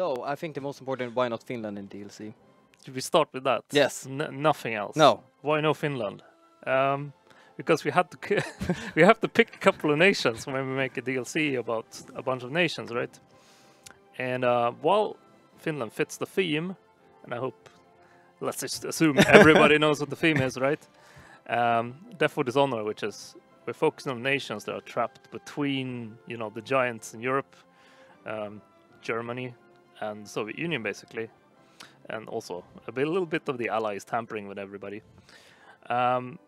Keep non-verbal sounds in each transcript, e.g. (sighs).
So I think the most important, why not Finland in DLC? Should we start with that? Yes. N- nothing else. No. Why no Finland? Um, because we had to (laughs) we have to pick a couple of nations when we make a DLC about a bunch of nations, right? And uh, while Finland fits the theme, and I hope let's just assume (laughs) everybody knows what the theme is, right? Um, Death or Dishonor, which is we're focusing on nations that are trapped between you know the giants in Europe, um, Germany, and Soviet Union, basically, and also a, bit, a little bit of the Allies tampering with everybody. Um,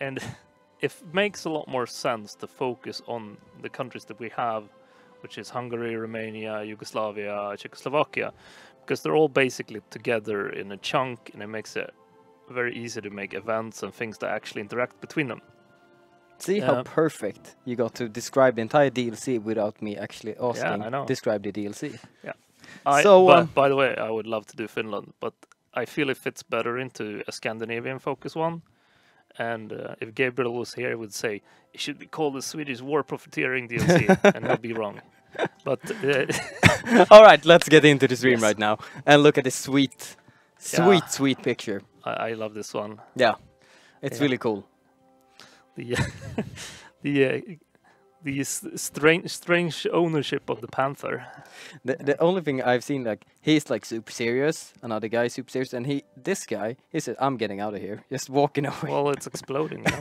and (laughs) it makes a lot more sense to focus on the countries that we have, which is Hungary, Romania, Yugoslavia, Czechoslovakia, because they're all basically together in a chunk, and it makes it very easy to make events and things that actually interact between them. See how Yeah. perfect you got to describe the entire DLC without me actually asking. Yeah, I know. Describe the DLC. I, So, but, um, by the way, I would love to do Finland, but I feel it fits better into a Scandinavian focus one. And uh, if Gabriel was here, he would say it should be called the Swedish War Profiteering DLC, (laughs) and he'd be wrong. But uh, (laughs) All right, let's get into the stream Yes. right now and look at this sweet, sweet, Yeah. sweet picture. I, I love this one. Yeah, it's Yeah. really cool. The (laughs) the uh, the strange strange ownership of the panther. The, the only thing I've seen, like, he's like super serious, another guy super serious, and he, this guy, he said, "I'm getting out of here," (laughs) just walking away. Well, it's exploding. (laughs)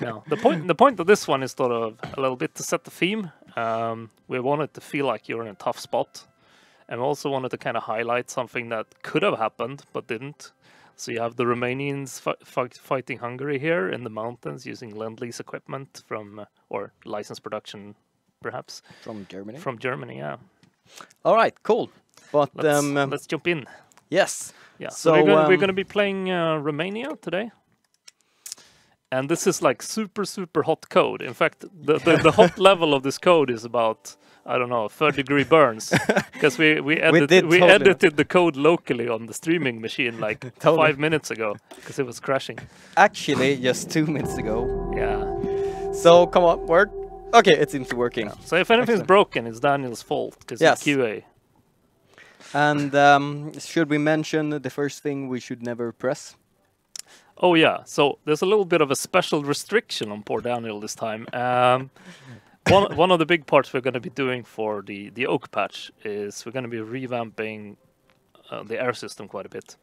You no, the point the point of this one is sort of a little bit to set the theme. Um, we wanted to feel like you're in a tough spot, and we also wanted to kind of highlight something that could have happened but didn't. So you have the Romanians fi- fi- fighting Hungary here in the mountains using lend-lease equipment from uh, or license production, perhaps from Germany. from Germany. Yeah, All right, cool. But let's um, let's jump in. yes, Yeah, so, So, we're, gonna, um, gonna be playing uh, Romania today, and this is like super super hot code. In fact, the the, the hot (laughs) level of this code is about I don't know third degree burns (laughs) because we we, edit, did we totally- edited the code locally on the streaming machine like (laughs) Totally. five minutes ago because it was crashing. actually, just two minutes ago. Yeah. So come on, work. Okay, it seems to working. So if anything's Excellent. broken, it's Daniel's fault because Yes. he's QA. And um, should we mention the first thing we should never press? Oh yeah, so there's a little bit of a special restriction on poor Daniel this time. Um, (laughs) one one of the big parts we're going to be doing for the the oak patch is we're going to be revamping uh, the air system quite a bit,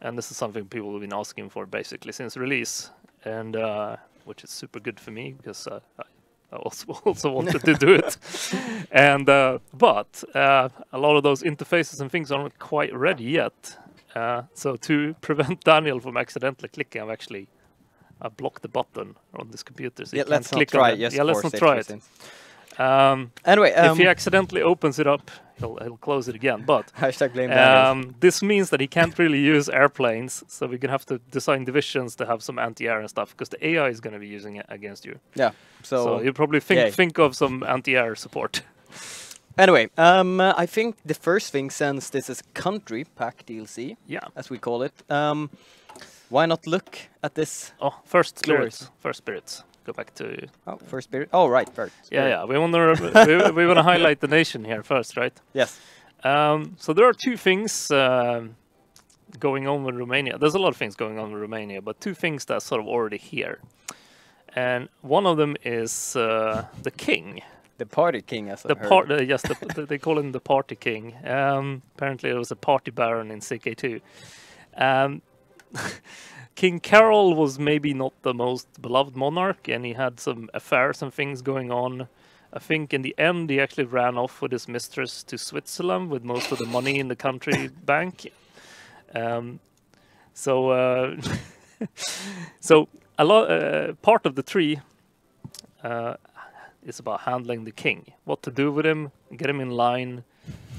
and this is something people have been asking for basically since release, and uh, which is super good for me because uh, I. I also (laughs) also wanted to do it, (laughs) and uh, but uh, a lot of those interfaces and things aren't quite ready yet. Uh, so to (laughs) prevent Daniel from accidentally clicking, I've actually I blocked the button on this computer. So yeah, can't let's not click try. it. Just yeah, let's not try it. Um, Anyway, um, if he accidentally opens it up, he'll, he'll close it again. But (laughs) hashtag blame Daniel. um, this means that he can't really use airplanes, so we're gonna have to design divisions to have some anti-air and stuff, because the AI is gonna be using it against you. yeah. So, So, you probably think yay. think of some anti-air support. (laughs) anyway, um, uh, I think the first thing, since this is country pack DLC, yeah. as we call it, um, why not look at this? Oh, first spirits. First spirits. Go back to Oh, first spirit. Oh, right, first. yeah, spirit. yeah. We want to we, we want to (laughs) highlight the nation here first, right? Yes. Um, so there are two things um, going on with Romania. There's a lot of things going on with Romania, but two things that are sort of already here. And one of them is uh, the king, The party king, as the part. Uh, yes, the, they call him the party king. Um, apparently, there was a party baron in CK2. Um, (laughs) king Carol was maybe not the most beloved monarch, and he had some affairs and things going on. I think in the end, he actually ran off with his mistress to Switzerland with most of the money in the country (laughs) bank. Um, so, uh, (laughs) so a lot. Uh, part of the tree uh, is about handling the king. What to do with him? Get him in line.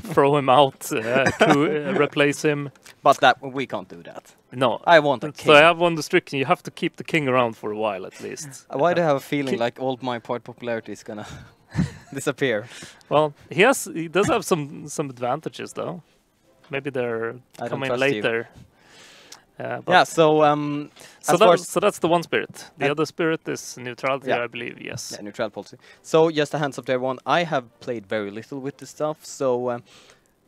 Throw him out. Uh, coup, uh, replace him. But that we can't do that. No. I want a king. So. I have one restriction. You have to keep the king around for a while at least. Uh, Why do I have a feeling like all my part popularity is gonna (laughs) disappear? Well, he has. He does have some some advantages though. Maybe they're I coming later. you. Uh, but Yeah. So um, So, that, so that's the one spirit. The other spirit is neutrality, Yeah. I believe. Yes. yeah, neutral policy. So just a hands up to everyone. I have played very little with this stuff. So um,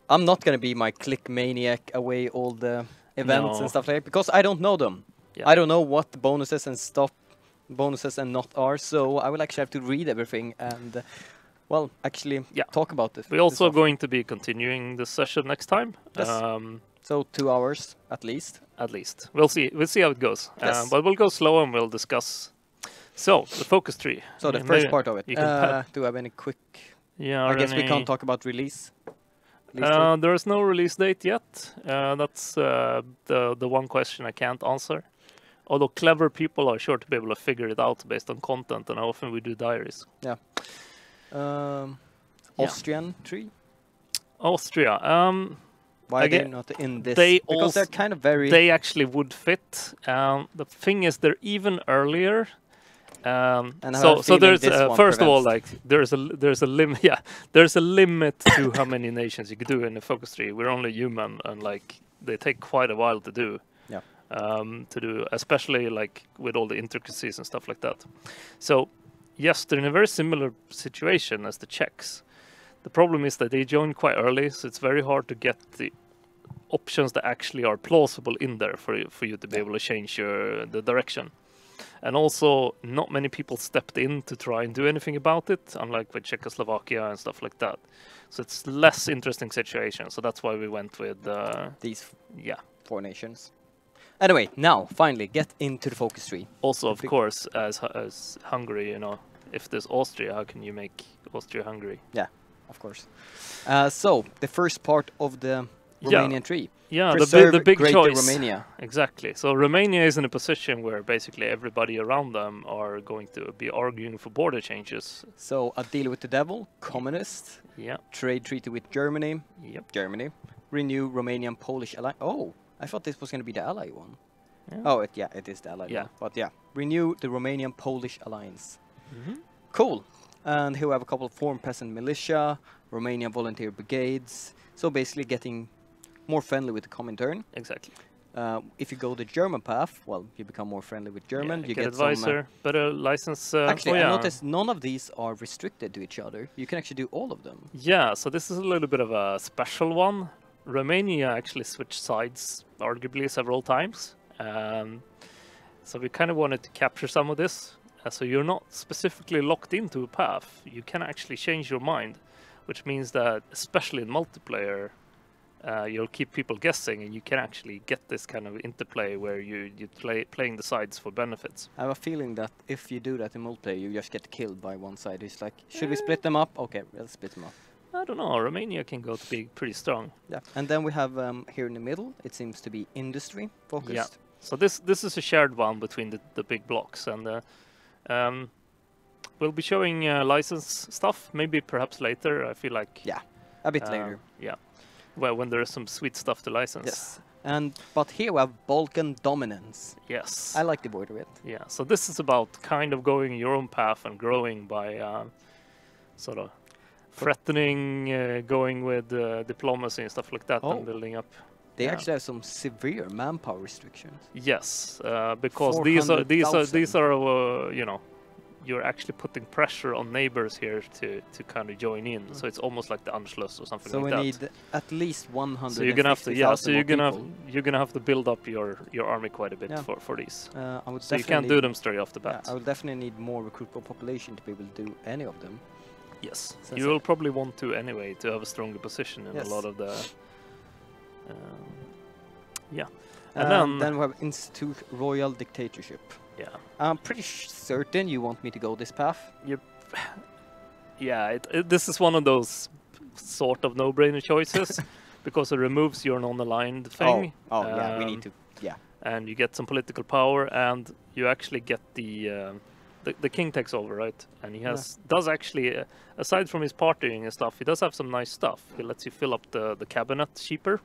I'm not gonna be my click maniac away all the events No. and stuff like that because I don't know them. Yeah. I don't know what the bonuses and stuff, bonuses and not are. So I will actually have to read everything and, uh, well, actually Yeah. talk about this. We're also going to be continuing this session next time. Yes. Um, So two hours at least. at least we'll see. We'll see how it goes. Yes. Um, but we'll go slow and we'll discuss. So the focus tree. So the first part of it. Uh, do I have any quick? Yeah. I guess we can't talk about release. Release? Uh, there is no release date yet. Uh, that's uh, the the one question I can't answer. Although clever people are sure to be able to figure it out based on content and how often we do diaries. Yeah. Um, Yeah. Austrian tree. Austria. Um, Why I are they not in this? they because als- they're kind of very. they actually would fit. Um, the thing is, they're even earlier. Um, And so, so there's uh, first of all, like there's a there's a limit. (laughs) Yeah, there's a limit to how many nations you could do in the focus tree. We're only human, and like they take quite a while to do. Yeah. Um, to do, especially like with all the intricacies and stuff like that. So, yes, they're in a very similar situation as the Czechs. The problem is that they joined quite early, so it's very hard to get the options that actually are plausible in there for you, for you to be able to change your the direction. And also, not many people stepped in to try and do anything about it, unlike with Czechoslovakia and stuff like that. So it's less interesting situation. So that's why we went with, uh, these yeah. four nations. Anyway, now finally get into the focus tree. Also, of course, as as Hungary, you know, if there's Austria, how can you make Austria Hungary? Yeah, of course. Uh, so the first part of the Yeah. Romanian tree. Yeah, the, big the big choice. Romania. Exactly. So Romania is in a position where basically everybody around them are going to be arguing for border changes. So a deal with the devil, communist, Yeah. trade treaty with Germany, Yep. Germany, renew Romanian Polish ally. Oh, I thought this was going to be the ally one. Yeah. Oh, it, yeah, it is the ally Yeah. one. But yeah, renew the Romanian Polish alliance. Mhm. Cool. And here we have a couple of formed peasant militia, Romanian volunteer brigades. So basically getting more friendly with the Comintern. Exactly. Uh, if you go the German path, well, you become more friendly with German. Yeah, you get, get some. uh, better license. Uh, actually, oh, yeah. I noticed none of these are restricted to each other. You can actually do all of them. Yeah, so this is a little bit of a special one. Romania actually switched sides arguably several times. Um, so we kind of wanted to capture some of this. Uh, so you're not specifically locked into a path. You can actually change your mind, which means that, especially in multiplayer, uh, you'll keep people guessing, and you can actually get this kind of interplay where you you play playing the sides for benefits. I have a feeling that if you do that in multiplayer, you just get killed by one side. It's like, should we split them up? Okay, let's split them up. I don't know. Romania can go to be pretty strong. Yeah. And then we have um, here in the middle, it seems to be industry focused. Yeah. So this this is a shared one between the, the big blocks, and uh, um, we'll be showing uh, license stuff. Maybe perhaps later. I feel like Yeah, A bit uh, later. Yeah, well, when there is some sweet stuff to license. Yes. And but here we have Balkan dominance. Yes. I like the word of it. yeah. So this is about kind of going your own path and growing by uh, sort of threatening, uh, going with uh, diplomacy and stuff like that, Oh. and building up. They Yeah. actually have some severe manpower restrictions. Yes, uh, because these are these are these are uh, you know you're actually putting pressure on neighbors here to to kind of join in. So it's almost like the Anschluss or something So we like that. need at least 100. so you're gonna have to yeah. So you're gonna have, you're gonna have to build up your your army quite a bit Yeah. for for these. Uh, I would So you can't do them straight off the Yeah, bat. I would definitely need more recruitable population to be able to do any of them. yes, So- you so- will probably want to anyway to have a stronger position in Yes. a lot of the. Um, yeah, And and then, then we have institute royal dictatorship. Yeah. I'm pretty sh- certain you want me to go this path. (sighs) Yeah, it, it, this is one of those sort of no-brainer choices (laughs) because it removes your non-aligned thing. Oh, oh yeah, we um, need to. Yeah, and you get some political power, and you actually get the uh, the, the king takes over, right? And he Yeah. has does actually, uh, aside from his partying and stuff, he does have some nice stuff. He lets you fill up the the cabinet cheaper.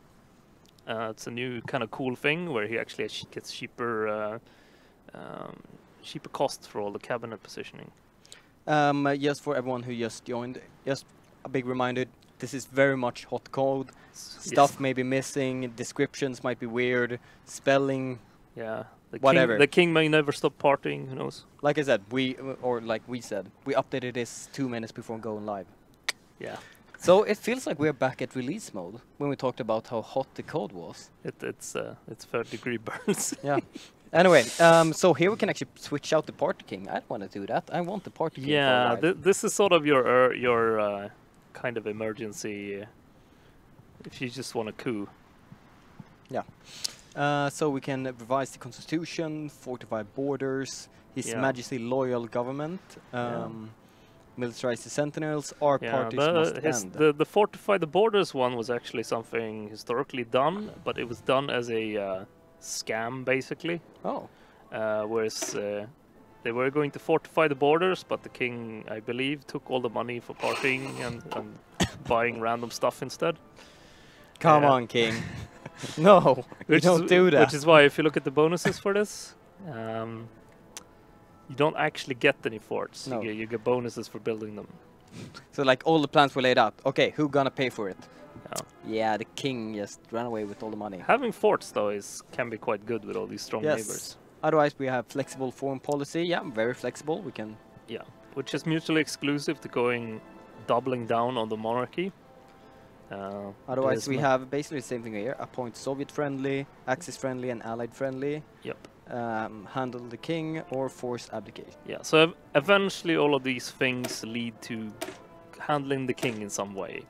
Uh, it's a new kind of cool thing where he actually gets cheaper uh, um, cheaper costs for all the cabinet positioning. Um, uh, just for everyone who just joined, just a big reminder: this is very much hot code. Stuff may be missing, descriptions might be weird, spelling. Yeah. The Whatever. King, the king may never stop partying. Who knows? Like I said, we uh, or like we said, we updated this two minutes before going live. Yeah. So it feels like we're back at release mode when we talked about how hot the code was. It, it's uh, it's third degree (laughs) burns. Yeah. Anyway, um, so here we can actually switch out the party king. I don't want to do that. I want the party king. yeah, th this is sort of your uh, your uh, kind of emergency. Uh, if you just want a coup. Yeah. Uh, so we can revise the constitution, fortify borders, His Yeah. Majesty loyal government, Yeah. um, militarize the sentinels. Our Yeah, parties the, must his, end. the the fortify the borders one was actually something historically done, but it was done as a uh, scam basically. oh, Uh, whereas uh, they were going to fortify the borders, but the king, I believe, took all the money for partying and, and (coughs) buying random stuff instead. come Yeah. on, King. (laughs) no, Which don't is, do that. Which is why, if you look at the bonuses for this, um, you don't actually get any forts. No. You, get, you get bonuses for building them. So like all the plans were laid out. Okay, who gonna pay for it? Yeah. Yeah, the king just ran away with all the money. Having forts, though, is can be quite good with all these strong Yes. neighbors. Otherwise, we have flexible foreign policy. Yeah, very flexible. We can. Yeah, which is mutually exclusive to going doubling down on the monarchy. Uh, Otherwise, we have basically the same thing here: appoint Soviet friendly, Axis friendly, and Allied friendly. Yep. Um, handle the king or force abdication. Yeah, so ev- eventually all of these things lead to handling the king in some way.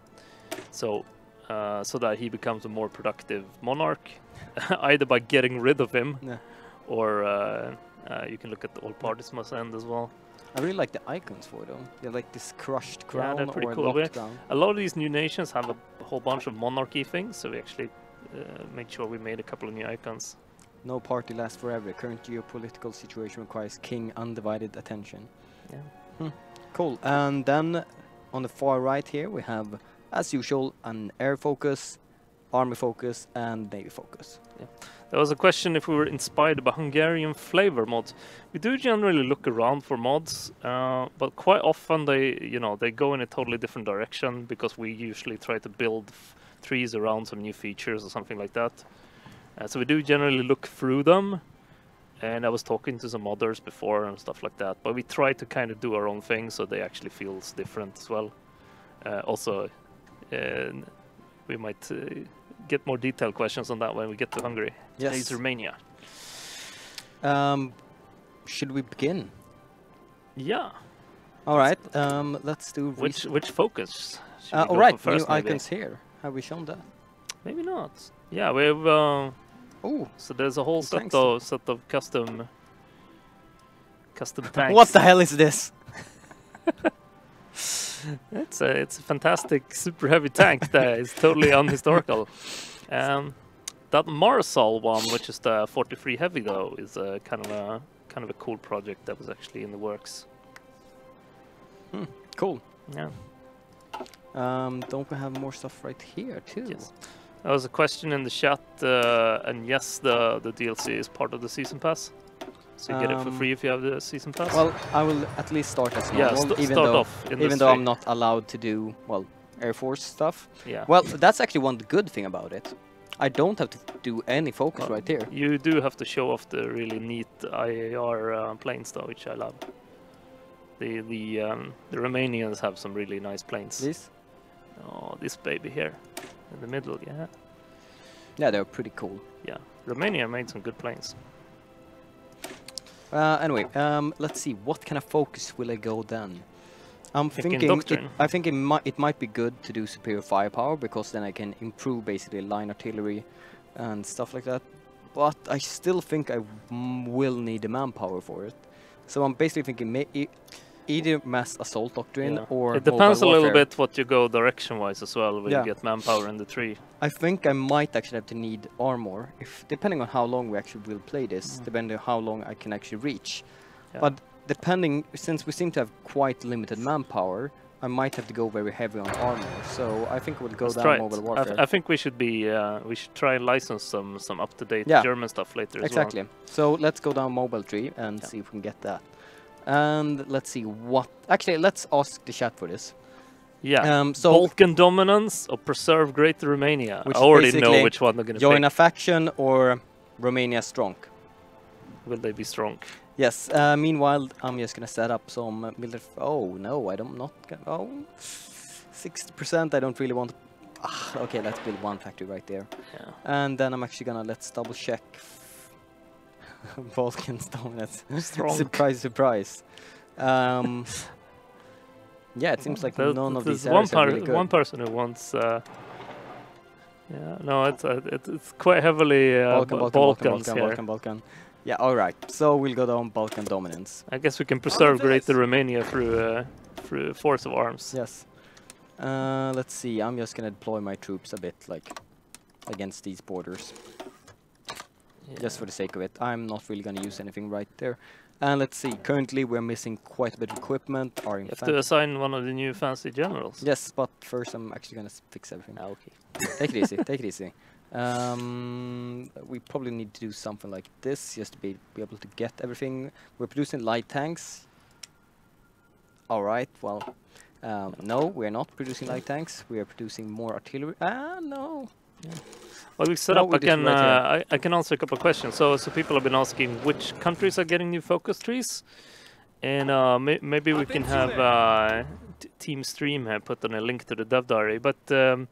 So, uh, so that he becomes a more productive monarch, (laughs) either by getting rid of him, Yeah. or uh, uh, you can look at the all parties must end as well. I really like the icons for them. They're like this crushed Yeah, crown they're pretty or cool. We- lockdown. A lot of these new nations have a whole bunch of monarchy things, so we actually uh, made sure we made a couple of new icons. No party lasts forever. Current geopolitical situation requires king undivided attention. Yeah. Cool. And then on the far right here we have, as usual, an air focus, army focus, and navy focus. There was a question if we were inspired by Hungarian flavor mods. We do generally look around for mods, uh, but quite often they, you know, they go in a totally different direction because we usually try to build trees around some new features or something like that. Uh, so we do generally look through them, and I was talking to some others before and stuff like that. But we try to kind of do our own thing so they actually feels different as well. Uh, also, we might uh, get more detailed questions on that when we get to Hungary. Today's Romania. Um, should we begin? Yeah. All right. Um, let's do. Which which focus? Uh, all right. for New maybe? icons here. Have we shown that? Maybe not. Yeah, we have. Uh, Oh, so there's a whole set of set of custom custom tanks. (laughs) what the hell is this? (laughs) It's a it's a fantastic (laughs) super heavy tank that is totally unhistorical. Um, that Mareșal one, which is the 43 heavy though, is a kind of a kind of a cool project that was actually in the works. Cool. Yeah. Um, don't we have more stuff right here too? Yes. There was a question in the chat, uh, and yes, the the DLC is part of the season pass, so you get it for Um, free if you have the season pass. Well, I will at least start as yeah, normal, st- even start though off in even though I'm not allowed to do well Air Force stuff. Yeah. Well, that's actually one good thing about it. I don't have to do any focus right here. You do have to show off the really neat IAR uh, planes though, which I love. The the um, the Romanians have some really nice planes. This, Oh, this baby here in the middle, yeah. yeah, they're pretty cool. Yeah, Romania made some good planes. Uh, anyway, um, let's see. What kind of focus will I go then? I'm Thinking. It. I think it might it might be good to do superior firepower because then I can improve basically line artillery and stuff like that. But I still think I will need the manpower for it. So I'm basically thinking e- either mass assault doctrine Yeah. or it depends a little warfare. bit what you go direction wise as well, when Yeah. you get manpower in the tree. I think I might actually have to need armor, if depending on how long we actually will play this, Mm. depending on how long I can actually reach. Yeah. But depending, since we seem to have quite limited manpower, I might have to go very heavy on armor. So I think we'll go Let's down try it. mobile I, warfare. th- I think we should be uh, we should try and license some some up to date Yeah. German stuff later as exactly. So let's go down mobile tree and Yeah. see if we can get that. And let's see what. Actually, let's ask the chat for this. Yeah. Um, so Balkan dominance or preserve Greater Romania. Which I already know which one they're gonna join pick. a faction or Romania strong. Will they be strong? Yes. Uh, meanwhile, I'm just gonna set up some uh, military. oh no, I don't not. Gonna, oh, 60%, I don't really want... Ah, okay, let's build one factory right there. Yeah. And then I'm actually gonna, let's double check. (laughs) Balkan's dominance. Strong. surprise, surprise. Um, yeah, it seems like There- none of there's these one, areas are really per- good. one person who wants. Uh, yeah, no, it's uh, it, it's quite heavily uh, Balkan, Ba- Balkan, Balkan, Balkans Balkan, here. Balkan, Balkan. Yeah, alright. So we'll go down Balkan dominance. I guess we can preserve Greater Romania through uh, through force of arms. Yes. Uh, let's see. I'm just gonna deploy my troops a bit, like, against these borders, just for the sake of it. I'm not really gonna use anything right there. And let's see. Currently, we're missing quite a bit of equipment. Our You have to assign one of the new fancy generals. Yes, but first I'm actually gonna fix everything. Ah, okay. (laughs) take it easy. Take it easy. Um, we probably need to do something like this just to be, be able to get everything. We're producing light tanks. All right. Well, um, no, we're not producing light tanks. We are producing more artillery. Ah, no. Well, we set No, up. we I can right uh, I, I can answer a couple of questions. So so people have been asking which countries are getting new focus trees, and uh, may, maybe we can have uh, t- Team Stream here put on a link to the dev diary, but um,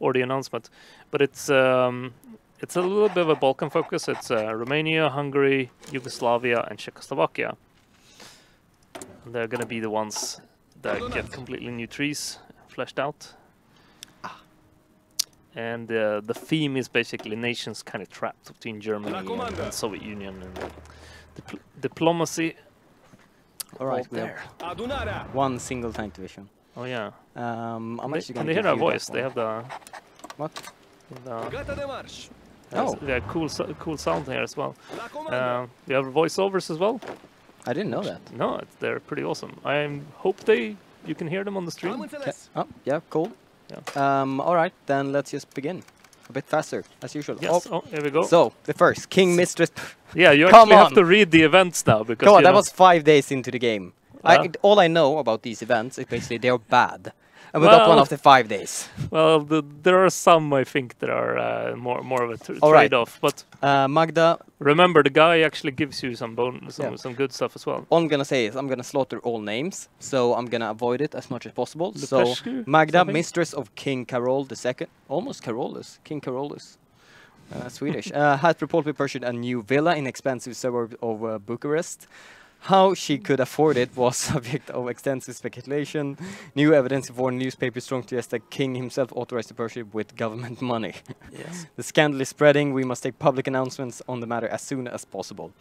or the announcement. But it's um, it's a little bit of a Balkan focus. It's uh, Romania, Hungary, Yugoslavia, and Czechoslovakia. And they're gonna be the ones that get completely new trees fleshed out. And uh, the theme is basically nations kind of trapped between Germany and, commander. and Soviet Union and dipl- diplomacy. All right. all We have there. Adunarea! one single tank division. Oh yeah. Um, I'm They- actually can they hear give our voice? They have the. What? the Gata de marș! Oh. yeah, cool, so- cool sound here as well. La comandă! Uh, we have voiceovers as well. I didn't know that. No, it's, they're pretty awesome. I hope they you can hear them on the Am stream. Okay. Oh, yeah, cool. Um, all right, then let's just begin. A bit faster, as usual. Yes. Oh, Oh, here we go. so the first King Mistress. yeah, you actually have to read the events now because Come on, that know- was five days into the game. I, Ah. it- all I know about these events is basically they're bad, and we got one Well- after five days. (laughs) well, the, there are some I think that are uh, more more of a tr- All right. trade-off. But Uh, Magda, remember, the guy actually gives you some bon- some, Yeah. some good stuff as well. all I'm gonna say is I'm gonna slaughter all names, so I'm gonna avoid it as much as possible. So Magda, something? mistress of King Carol II, almost Carolus, King Carolus, uh, Swedish, (laughs) uh, had reportedly purchased a new villa in expensive suburb of uh, Bucharest. How she could afford it was (laughs) subject of extensive speculation. New evidence in foreign newspapers strong suggest that King himself authorized the purchase with government (laughs) money. Yes. (laughs) The scandal is spreading. We must take public announcements on the matter as soon as possible.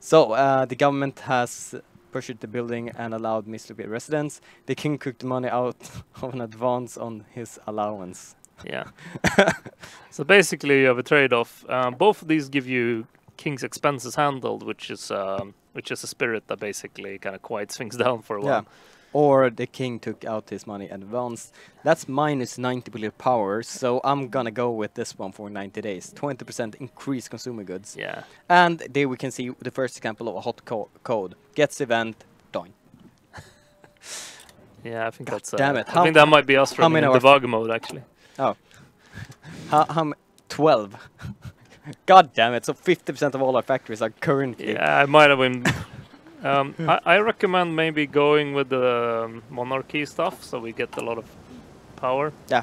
So, uh, the government has purchased the building and allowed Miss to be a residence. The king cooked the money out of an advance on his allowance. Yeah. so basically, you have a trade-off. Um, both of these give you king's expenses handled, which is um, which is a spirit that basically kind of quiets things (laughs) down for a while. Yeah. Or the king took out his money advance. That's minus 90 billion power, so I'm gonna go with this one for 90 days. 20% increase consumer goods. Yeah. And there we can see the first example of a hot co- code. Gets event, done. (laughs) Yeah, I think God that's. Uh, damn it. I How- think that might be us running many in are- debug mode actually. (laughs) How, how 12. (laughs) God damn it, so 50% of all our factories are currently. Yeah, I might have been. (laughs) um, I, I recommend maybe going with the um, monarchy stuff, so we get a lot of power. Yeah.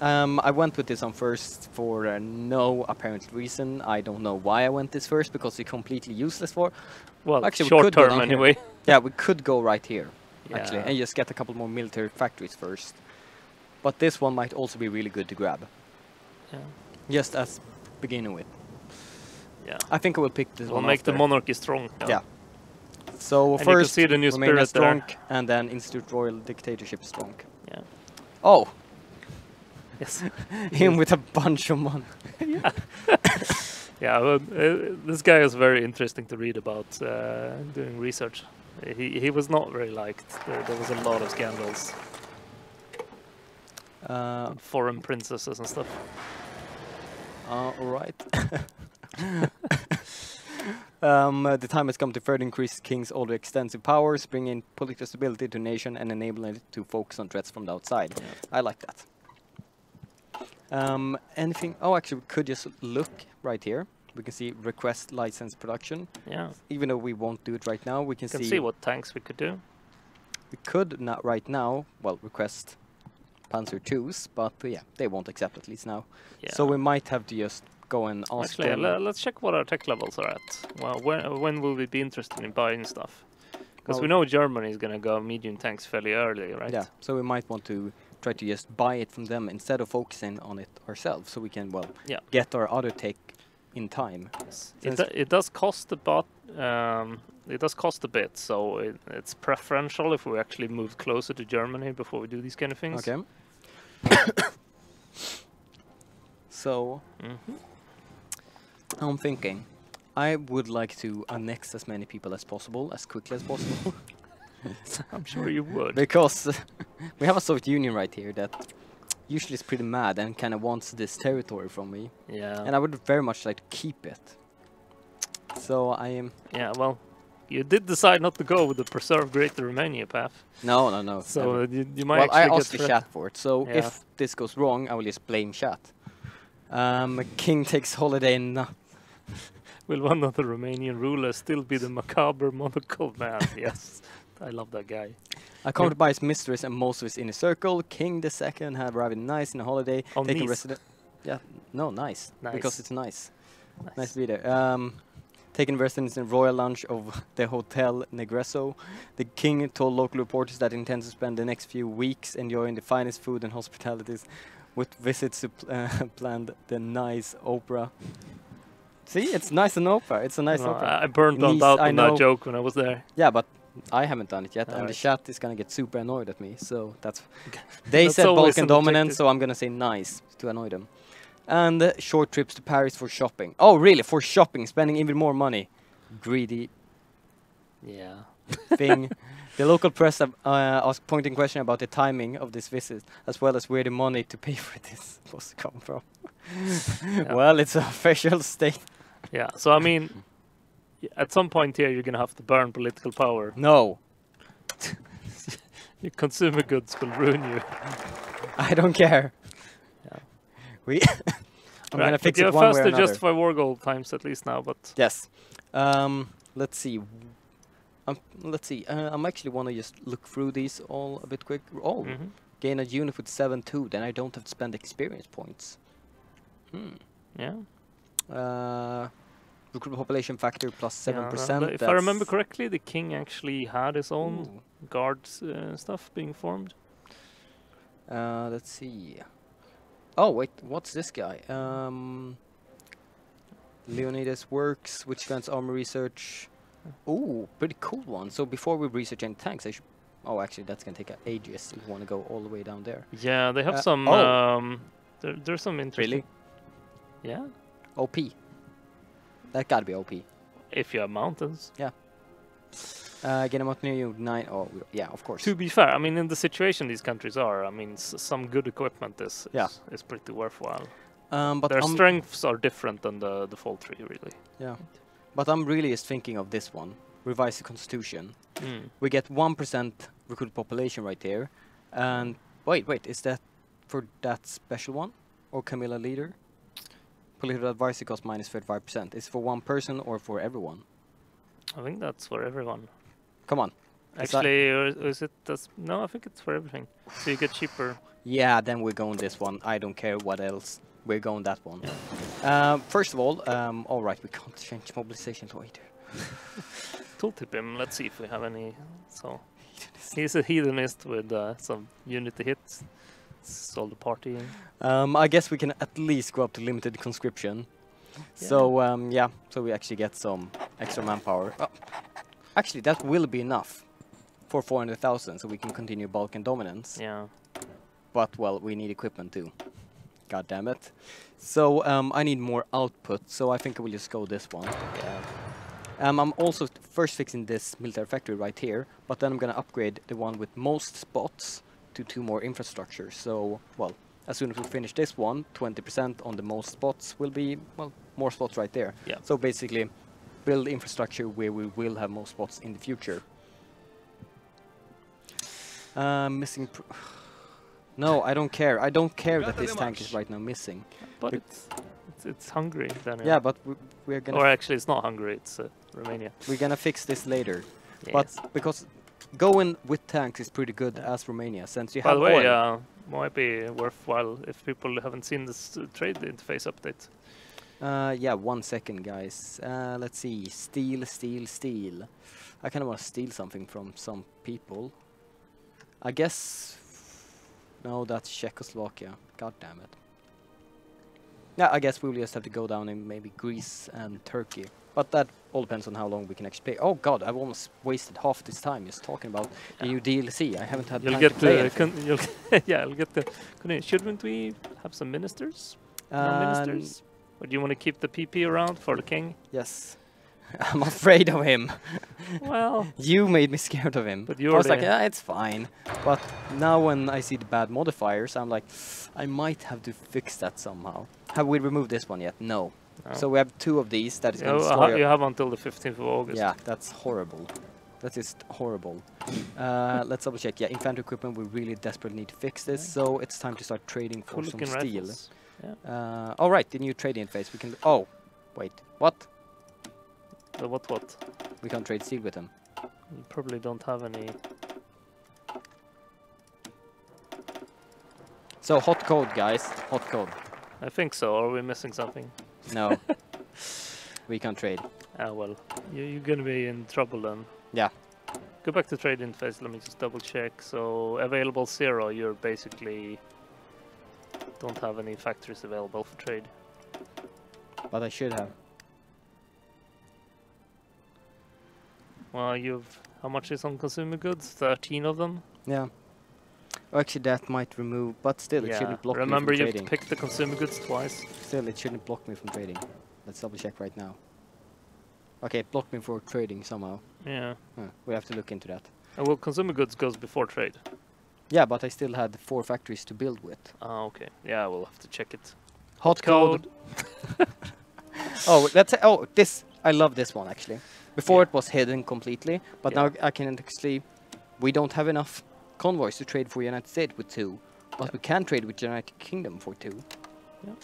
Um, I went with this on first for uh, no apparent reason. I don't know why I went this first because it's completely useless for. Well, Actually, we short could go term down here. anyway. (laughs) Yeah, we could go right here actually and just get a couple more military factories first. But this one might also be really good to grab, Yeah. just as beginning with. Yeah. I think I will pick this We'll one make the monarchy strong. Yeah. So And you can first, see the new Romania spirit there. strong, and then Institute Royal Dictatorship strong. Yeah. Oh, Yes. (laughs) him with a bunch of money. (laughs) (laughs) Yeah, well, uh, this guy is very interesting to read about uh, doing research. He he was not very liked. There, there was a lot of scandals, Uh, foreign princesses and stuff. uh, all right. Um, uh, the time has come to further increase King's already extensive powers, bring in political stability to the nation, and enable it to focus on threats from the outside. Yeah. I like that. Um, anything? Oh, actually, we could just look right here. We can see request license production. Yeah, Even though we won't do it right now, we can, can see what tanks we could do. we could not right now. Well, request Panzer twos, but uh, yeah, they won't accept at least now. Yeah. So we might have to just go and ask Actually, them. le- let's check what our tech levels are at. Well, when when will we be interested in buying stuff? Because we know Germany is gonna go medium tanks fairly early, right? Yeah, so we might want to try to just buy it from them instead of focusing on it ourselves, so we can well Yeah. get our other tech in time. Yes. It, do, it does cost a bit. Um, it does cost a bit, so it, it's preferential if we actually move closer to Germany before we do these kind of things. Okay. (coughs) (coughs) so hmm I'm thinking, I would like to annex as many people as possible as quickly as possible. (laughs) I'm sure you would. because (laughs) we have a Soviet Union right here that usually is pretty mad and kind of wants this territory from me, yeah. and I would very much like to keep it. So I am yeah. Well, you did decide not to go with the preserve Greater Romania path, no, no, no. so uh, you, you might well, I asked the chat for it, so Yeah. if this goes wrong, I will just blame chat. Um, king takes holiday in. (laughs) Will one of the Romanian rulers still be the macabre monocle man? (laughs) yes, I love that guy. I come to his mistress and most of his inner circle. King the second had arrived in nice in a holiday. On taking Nice. resident. Yeah, no, nice, nice, because it's nice. Nice Nice. to be there. Um, taking residence in royal lounge of (laughs) the Hotel Negresco. The king told local reporters that he intends to spend the next few weeks enjoying the finest food and hospitalities, with visits to pl- uh, planned the nice opera. See, it's nice and opera. It's a nice No, opera. I burned Nice, out I on know. that joke when I was there. Yeah, but I haven't done it yet, and the chat is gonna get super annoyed at me. So that's (laughs) they That's said always Balkan an dominant, objective. so I'm gonna say nice to annoy them. And uh, short trips to Paris for shopping. Oh, really? For shopping, spending even more money. Greedy Yeah. thing. (laughs) the local press have, uh, asked pointing question about the timing of this visit, as well as where the money to pay (laughs) for this was to come from. (laughs) Well, it's a official (laughs) state. Yeah. So I mean, at some point here, you're gonna have to burn political power. No, Your consumer goods will ruin you. I don't care. Yeah. We. I'm Right, gonna fix you it one way or faster another. justify war goal times at least now, but Yes. Um, let's see. Um, let's see. Uh, I'm actually want to just look through these all a bit quick. Oh, Mhm. gain a unit with seven two. Then I don't have to spend experience points. Hmm. yeah. Uh, recruit population factor plus seven yeah, percent. If I remember correctly, the king actually had his own Ooh. guards uh, stuff being formed. Uh, let's see. Oh wait, what's this guy? Um, Leonidas works, which grants armor research. Ooh, pretty cool one. So before we research any tanks, I should. Oh, actually, that's gonna take ages if we want to go all the way down there. Yeah, they have Uh, some. oh. Um, there, there's some interesting. Really? Yeah, OP. That gotta be OP. if you have mountains. Yeah. Uh, get him up near you nine. Oh, yeah, of course. To be fair, I mean, in the situation these countries are, I mean, s- some good equipment is Yeah. is, is pretty worthwhile. Um, but Their I'm, strengths are different than the default tree, really. yeah, but I'm really just thinking of this one. Revise the constitution. Mm. We get one percent recruit population right there, and wait, wait, is that for that special one or Camilla leader? Political advisory cost minus thirty-five percent. Is it for one person or for everyone? I think that's for everyone. Come on. Actually, or is- or is it? That's, no, I think it's for everything. So you get cheaper. (sighs) Yeah, then we're going this one. I don't care what else. We're going that one. Um, first of all, um, all right, we can't change mobilization later. (laughs) Tooltip him. Let's see if we have any. So he's a hedonist with uh, some unity hits. It's all the party. Um, I guess we can at least go up to limited conscription. So um, yeah, so we actually get some extra manpower. Oh, actually, that will be enough for 400,000, so we can continue Balkan dominance. Yeah. But well, we need equipment too. God damn it. So um, I need more output, so I think I will just go this one. Yeah. Um, I'm also first fixing this military factory right here, but then I'm gonna upgrade the one with most spots to two more infrastructure. So, well, as soon as we finish this one, 20% on the most spots will be, well, more spots right there. Yeah. So basically, build infrastructure where we will have more spots in the future. Um, missing. Pr no, I don't care. I don't care that this tank is right now missing. But Bec- it's, it's it's Hungary, Daniel. Yeah, but we, we're gonna Or actually, it's not Hungary. It's uh, Romania. we're gonna fix this later. Yes. But because going with tanks is pretty good as Romania, since you by have By the way, oil. uh, might be worthwhile if people haven't seen this uh, trade interface update. Uh, yeah, one second, guys. Uh, let's see. Steal, steal, steal. I kind of want to steal something from some people. I guess. No, that's Czechoslovakia. God damn it. Yeah, I guess we'll just have to go down in maybe Greece and Turkey. But that all depends on how long we can actually play. Oh god, I've almost wasted half this time just talking about the new DLC. I haven't had You'll time get to play the you'll (laughs) yeah, you'll get the. Shouldn't we have some ministers? No Um, ministers. Or do you want to keep the PP around for the king? Yes. (laughs) I'm afraid of him. Well, (laughs) You made me scared of him. But I you're was like, the- yeah, it's fine. But now when I see the bad modifiers, I'm like, I might have to fix that somehow. Have we removed this one yet? No. no. So we have two of these that is you, going to ha- you have until the 15th of August. yeah, that's horrible. That is horrible. Uh, (laughs) let's double check. Yeah, infantry equipment. We really desperately need to fix this. Okay. So it's time to start trading for Cool some steel. rifles. Yeah. Uh, all right, the new trading phase. We can. Oh, wait. What? The what what? We can't trade steel with him. You probably don't have any. So hot code, guys. Hot code. I think so. Are we missing something? No. (laughs) we can't trade. Ah well, you, you're gonna be in trouble then. Yeah. Go back to trade interface. Let me just double check. So available zero. You're basically don't have any factories available for trade. But I should have. Well, you've how much is on consumer goods? Thirteen of them. Yeah. Oh, actually, that might remove, but still, it shouldn't block Remember, me you from have trading. to pick the consumer goods twice. Still, it shouldn't block me from trading. Let's double check right now. Okay, it blocked me for trading somehow. Yeah. Huh, we have to look into that. Uh, well, consumer goods goes before trade. Yeah, but I still had four factories to build with. Ah, okay. Yeah, we'll have to check it. Hot code. (laughs) Oh, let's. Oh, this. I love this one actually. Before Yeah. it was hidden completely, but Yeah. now I can actually. We don't have enough convoys to trade for United States with two, but Yeah. we can trade with United Kingdom for two. Yeah.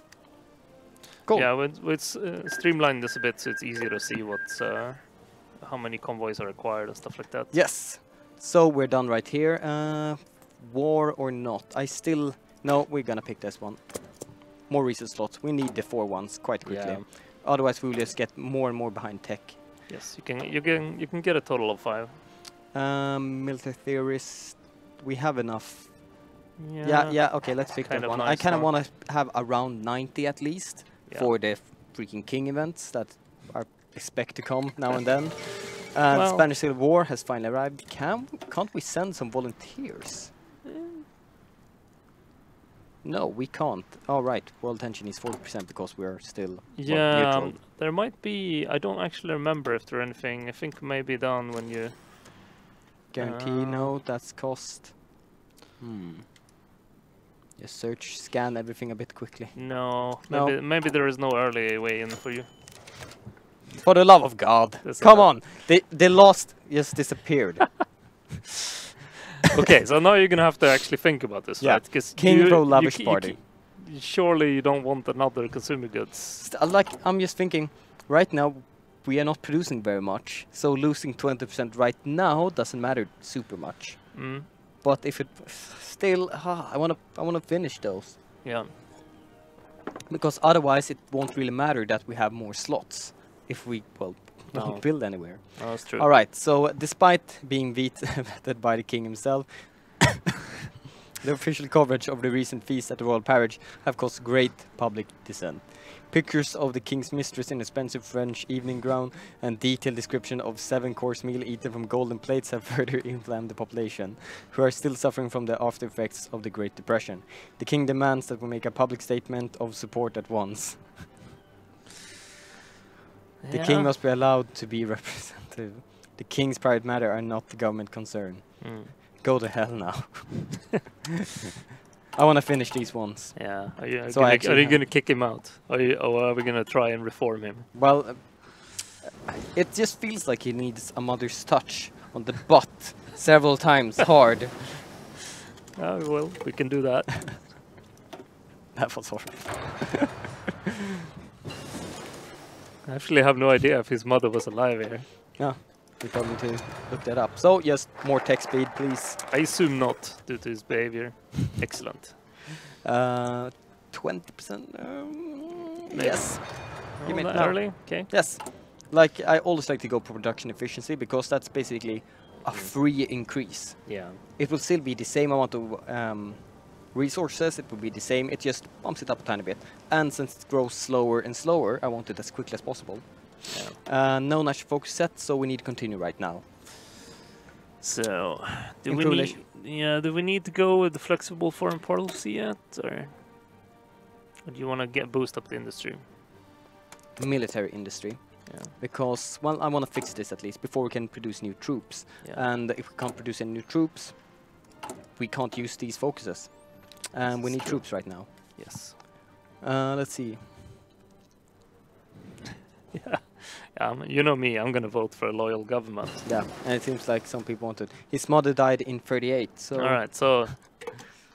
Cool. Yeah, we let's uh, streamline this a bit so it's easier to see what's uh, how many convoys are required and stuff like that. Yes. So we're done right here. Uh, war or not? I still no. We're gonna pick this one. More research slots. We need the four ones quite quickly. Yeah. Otherwise, we'll just get more and more behind tech. Yes, you can you can you can get a total of five. Um, military theorist. We have enough. Yeah. Yeah, yeah. Okay, let's pick that one. I kind of want to have around 90 at least Yeah. for the freaking king events that are expect to come now and then. And (laughs) Well- Spanish Civil War has finally arrived. Can can't we send some volunteers? No, we can't. All right, world tension is 40% because we're still Yeah, um, there might be. I don't actually remember if there anything. I think maybe down when you. Guarantee uh, no, that's cost. Hmm. Just search, scan everything a bit quickly. No, No. maybe maybe there is no early way in for you. For the love of God, That's come on! The the lost just disappeared. (laughs) okay, so now you're gonna have to actually think about this, Yeah. right? Because King you, Pro Lavish you Party. c- surely you don't want another consumer goods. Uh, like I'm just thinking, right now we are not producing very much, so losing 20% right now doesn't matter super much. Mm, But if it still, ah, I wanna I wanna finish those yeah. because otherwise it won't really matter that we have more slots if we well (laughs) No. don't build anywhere. No, that's true. All right. So uh, despite being vetoed (laughs) by the king himself, (coughs) the official coverage of the recent feast at the royal parish have caused great public dissent. Pictures of the king's mistress in expensive French evening gown and detailed description of seven-course meal eaten from golden plates have (laughs) further inflamed the population, who are still suffering from the after effects of the Great Depression. The king demands that we make a public statement of support at once. The king must be allowed to be (laughs) representative. The king's private matter are not the government concern. Mm, Go to hell now. (laughs) I want to finish these ones. yeah. Are you, So gonna, are you gonna kick him out? Are you, or are we gonna try and reform him? Well, uh, it just feels like he needs a mother's touch on the butt several times (laughs) hard. Oh, well, we can do that. That was horrible. I actually have no idea if his mother was alive here. We probably need to look that up. So yes, more tech speed, please. I assume not, due to his behavior. (laughs) Excellent. Uh, 20%. Um, yes. You Oh, mean that now? early? Okay. Yes. Like I always like to go for production efficiency because that's basically a free increase. Yeah. It will still be the same amount of um, resources. It would be the same. It just bumps it up a tiny bit. And since it grows slower and slower, I want it as quickly as possible. yeah. Uh, no national focus set, so we need to continue right now. So, do we need? Yeah, do we need to go with the flexible foreign policy yet, or, or do you want to get boost up the industry? Military industry. Yeah. Because, well, I want to fix this at least before we can produce new troops. Yeah. And if we can't produce any new troops, we can't use these focuses. And we need troops right now. yes. Uh, let's see. (laughs) Yeah. Um, you know me. I'm gonna vote for a loyal government. Yeah, and it seems like some people wanted. His mother died in 38, so All right. So,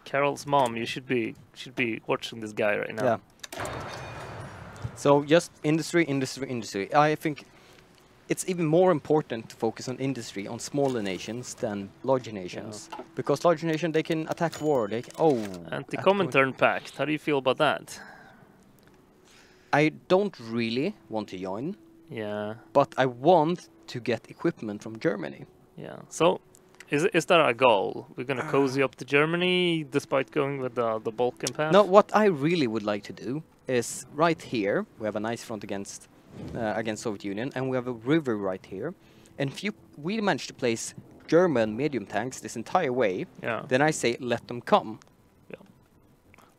Carol's mom, you should be should be watching this guy right now. yeah. So just industry, industry, industry. I think it's even more important to focus on industry on smaller nations than larger nations, because larger nations they can attack war. They can, oh, And the at Comintern Pact. How do you feel about that? I don't really want to join, Yeah. but I want to get equipment from Germany. Yeah. So, is is that our goal? We're gonna cozy up to Germany despite going with the the Balkan path. No, what I really would like to do is right here. We have a nice front against uh, against Soviet Union, and we have a river right here. And if you we manage to place German medium tanks this entire way, Yeah. then I say let them come.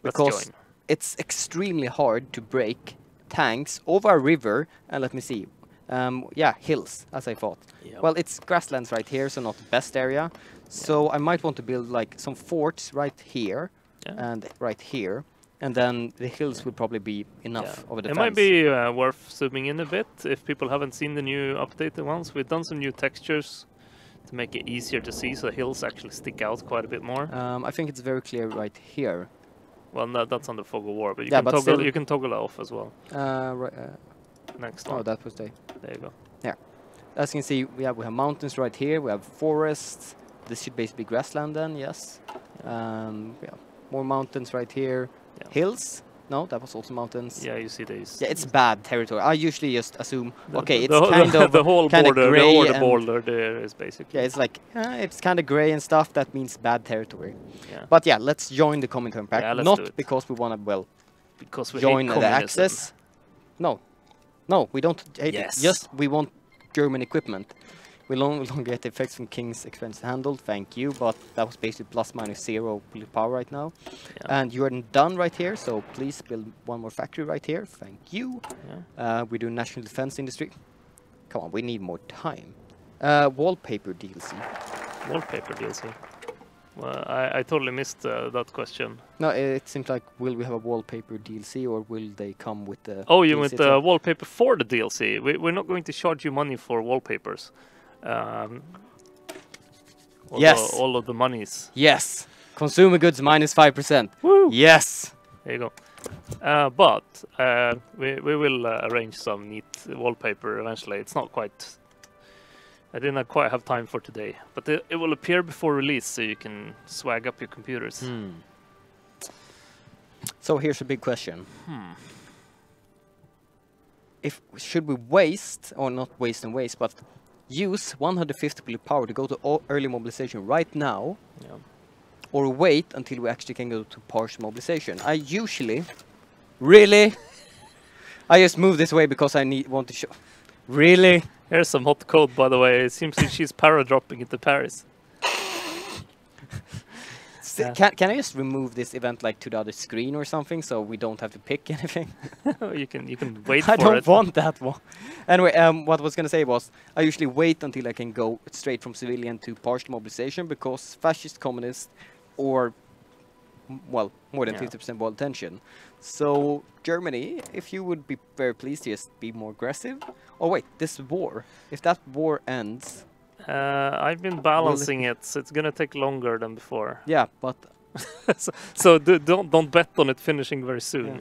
Let's because join. it's extremely hard to break tanks over a river. And let me see, um, yeah, hills as I thought. Yeah. Well, it's grasslands right here, so not the best area. So I might want to build like some forts right here Yeah. and right here, and then the hills will probably be enough Yeah. of a It might be uh, worth zooming in a bit if people haven't seen the new updated ones. We've done some new textures to make it easier to see, so the hills actually stick out quite a bit more. Um, I think it's very clear right here. well, no, that's on the fog of war, but you Yeah, can but toggle you can toggle it off as well. Uh, right, uh, Next oh, one. that was the. there you go. Yeah. As you can see, we have we have mountains right here. We have forests. This should basically be grassland then. Yes. Um, yeah, more mountains right here. Yeah. Hills. No, that was also mountains. Yeah, you see these. Yeah, it's bad territory. I usually just assume, The- okay, the, it's the, whole- kind (laughs) the, of the whole kinda border, the grey border and- border there is basically. Yeah, it's like uh, it's kind of gray and stuff. That means bad territory. yeah. But yeah, let's join the Comintern Pact. Yeah, let's do Not because we want to well because we join hate the Axis. No, no, we don't hate Yes. it. Just we want German equipment. We no (laughs) longer get the effects from King's expense handled. Thank you, but that was basically plus minus zero power right now. Yeah. And you are done right here, so please build one more factory right here. Thank you. yeah. Uh, we do national defense industry. Come on, we need more time. Uh, wallpaper DLC. Wallpaper DLC. Well, I, I totally missed uh, that question. No, it seems like will we have a wallpaper DLC or will they come with the? Oh, you DLC meant the wallpaper for the DLC. We, we're not going to charge you money for wallpapers. Um, although Yes. All of the monies. Yes. Consumer goods minus minus five percent. Woo! Yes. There you go. Uh, but uh, we, we will uh, arrange some neat wallpaper eventually. It's not quite. I did not quite have time for today, but it, it will appear before release, so you can swag up your computers. Hmm. So here's a big question. Hmm. If should we waste or not waste and waste, but use 150 political power to go to early mobilization right now, Yeah. or wait until we actually can go to partial mobilization? I usually, really, (laughs) I just move this way because I need want to show. Really? Here's some hot code, by the way. It seems that she's paradropping into Paris. Yeah. Can can I just remove this event like to the other screen or something so we don't have to pick (laughs) anything? (laughs) you can you can wait (laughs) I don't it. want that one. Anyway, um, what I was gonna say was I usually wait until I can go straight from civilian to partial mobilization because fascist, communist, or well, more than Yeah. fifty percent ball tension. So Germany, if you would be very pleased, to just be more aggressive. Oh wait, this war. If that war ends, Uh, I've been balancing it, so it's gonna take longer than before. yeah, but (laughs) so so do, don't don't bet on it finishing very soon. Yeah.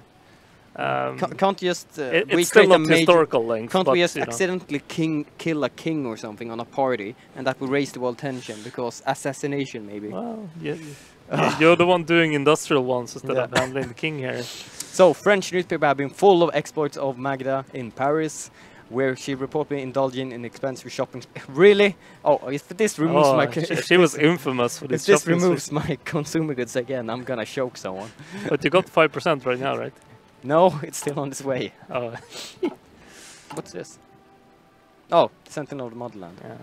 Um, can't just uh, it- we it's still not historical length. Can't but, we just you know. accidentally king kill a king or something on a party, and that will raise the world tension because assassination maybe. Well, yeah, (laughs) yeah, you're the one doing industrial ones instead of Yeah. handling the king here. (laughs) So French newspaper have been full of exploits of Magda in Paris, where she reportedly indulging in expensive shopping. (laughs) Really? Oh, if this removes Oh, my. she, she was infamous for (laughs) this If this removes my (laughs) consumer goods again, I'm gonna choke someone. But you got five percent right now, right? No, it's still on its way. Oh, What's this? Oh, Sentinel of the Motherland. yeah.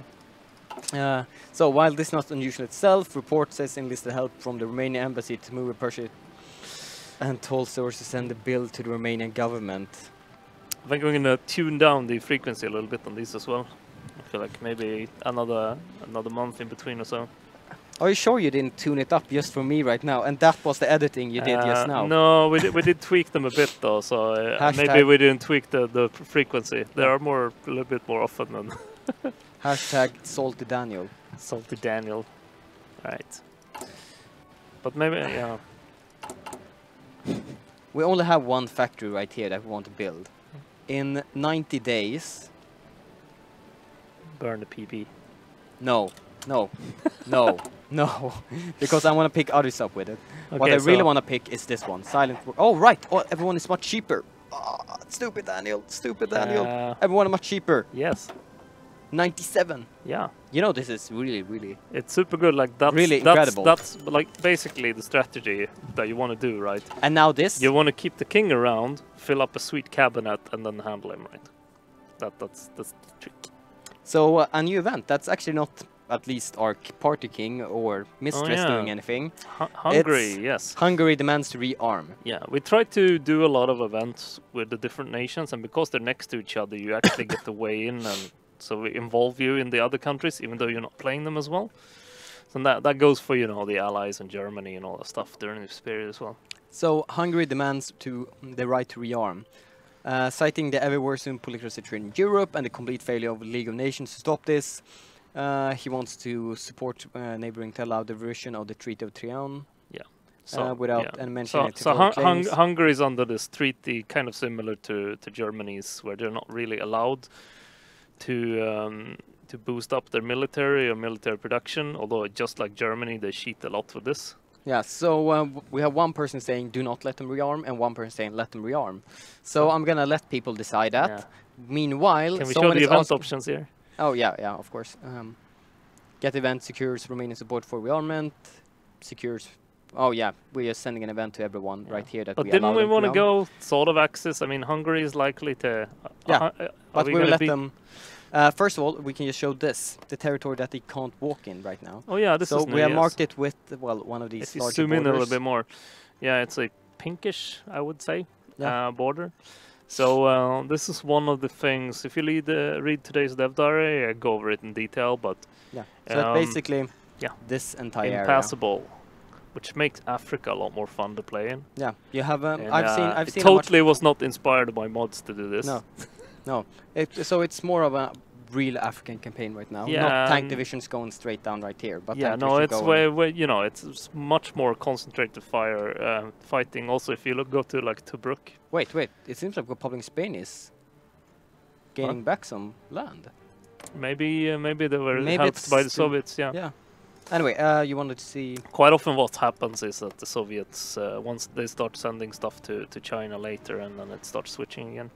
Uh, so while this is not unusual itself, report says enlisted help from the Romanian embassy to move a purchase and told sources to send the bill to the Romanian government. I think we're gonna tune down the frequency a little bit on these as well. I feel like maybe another another month in between or so. Are you sure you didn't tune it up just for me right now? And that was the editing you did just Uh, now. No, we did, we did tweak them a bit though, so uh, maybe we didn't tweak the, the frequency. They are more a little bit more often than (laughs) Hashtag salty Daniel. Salty Daniel. Right. But maybe yeah. We only have one factory right here that we want to build. In 90 days, Burn the PP. no, no, no, (laughs) no, because I want to pick others up with it. what Okay, I really want to pick is this one, Silent. Oh right, oh, everyone is much cheaper. Ah, stupid Daniel, stupid Daniel. Uh, everyone is much cheaper. yes. 97. Yeah. You know this is really, really. It's super good. Like that's Really that's, incredible. That's like basically the strategy that you want to do, right? And now this. You want to keep the king around, fill up a sweet cabinet, and then handle him, right? That that's that's the trick. So uh, a new event. That's actually not at least our party king or mistress Oh, yeah. doing anything. Hu- Hungary, It's- yes. Hungary demands to rearm. Yeah, we try to do a lot of events with the different nations, and because they're next to each other, you actually get to weigh in, and so we involve you in the other countries, even though you're not playing them as well. So that that goes for you know the allies and Germany and all that stuff during this period as well. So Hungary demands to the right to rearm, uh, citing the ever worsening political situation in Europe and the complete failure of the League of Nations to stop this. Uh, he wants to support uh, neighboring to allow the revision of the Treaty of Trianon So uh, without yeah. any mention So, so ethical Hun- Hun- claims. Hungary is under this treaty, kind of similar to, to Germany's, where they're not really allowed to um, to boost up their military or military production. Although just like Germany, they cheat a lot with this. Yeah, so uh, we have one person saying do not let them rearm and one person saying let them rearm. So So- I'm gonna let people decide that. Yeah. Meanwhile, Can we show the event options here? Oh yeah, yeah, of course. Um, get event secures Romanian support for rearmament. Secures. Oh yeah, we are sending an event to everyone Yeah. right here that But we didn't we want to go sort of Axis? I mean, Hungary is likely to. Uh, Yeah, uh, But we we will let them. Uh, first of all, we can just show this, the territory that they can't walk in right now. Oh yeah, this so is new, we have yes. marked it with well one of these If you zoom in a little bit more, yeah, it's a pinkish, I would say, Yeah. uh, border. So uh, this is one of the things. If you read uh, read today's dev diary, I go over it in detail, but Yeah. So um, basically yeah. this entire area. impassable, which makes Africa a lot more fun to play in. Yeah, you have. Um, And, I've seen. uh, I've it seen. totally was not inspired by mods to do this. No. (laughs) No, it, so it's more of a real African campaign right now. Yeah, Not tank divisions going straight down right here, but yeah, no, it's way, way, you know, it's, much more concentrated fire uh, fighting. Also, if you look go to like Tobruk, Wait, wait. It seems like Republic Spain is gaining back some land. maybe uh, maybe they were Maybe helped by the Soviets. Yeah. Yeah. Anyway, uh, you wanted to see. quite often what happens is that the Soviets, uh, once they start sending stuff to, to China later, and then it starts switching again.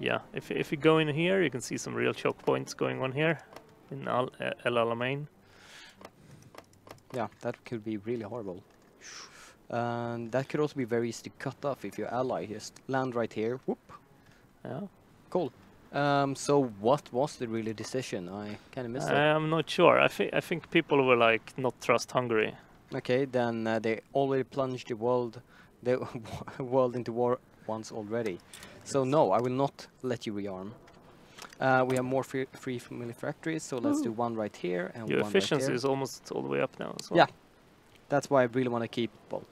Yeah, if if you go in here, you can see some real choke points going on here in Al- uh, El Alamein. Yeah, that could be really horrible. And that could also be very easy to cut off if your ally just land right here. Whoop. Yeah, Cool. Um, so what was the really decision? I kind of missed it. I'm not sure. I think I think people were like not trust Hungary. Okay, then uh, they already plunged the world, the (laughs) world into war once already. So no, I will not let you rearm. Uh, we have more free, free family factories, so let's do one right here and Your one efficiency right here. is almost all the way up now as well. Yeah. That's why I really want to keep. Well,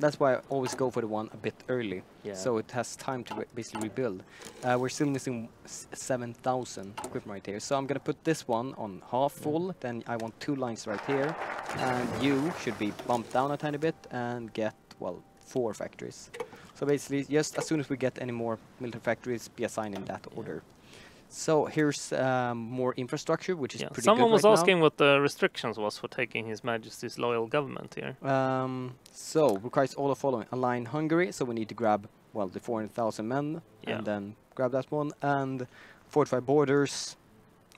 that's why I always go for the one a bit early, Yeah. so it has time to re- basically rebuild. Uh, we're still missing 7,000 equipment right here, so I'm gonna put this one on half full. Then I want two lines right here, and you should be bumped down a tiny bit and get well four factories. So basically, just as soon as we get any more military factories, be assigned in that order. So here's um, more infrastructure, which is Yeah. pretty Someone was right asking what the restrictions was for taking His Majesty's loyal government here. Um, so requires all the following: align Hungary. So we need to grab well the 400,000 men, Yeah. and then grab that one, and fortify borders,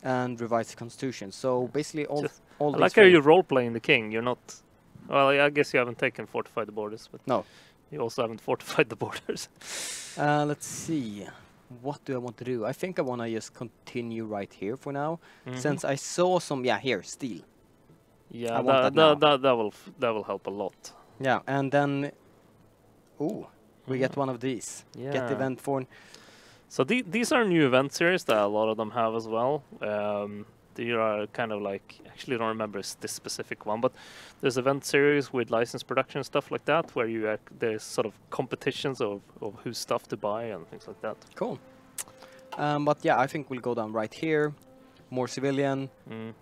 and revise the constitution. So basically, all Just- all I like how you're role playing the king. You're not. Well, I guess you haven't taken fortified the borders, but No. You also haven't fortified the borders. Uh, let's see. What do I want to do? I think I want to just continue right here for now, Mhm. since I saw some. Yeah, here, steel. yeah, that, that that, that, that will f- that will help a lot. Yeah, and then, ooh, we get Mhm. one of these. Get Yeah. the event for. So the, these are new event series that a lot of them have as well. Um, they are kind of like actually don't remember this specific one, but there's event series with license production and stuff like that, where you there's sort of competitions of, of whose stuff to buy and things like that. Cool. Um, but yeah, I think we'll go down right here. More civilian, Mm.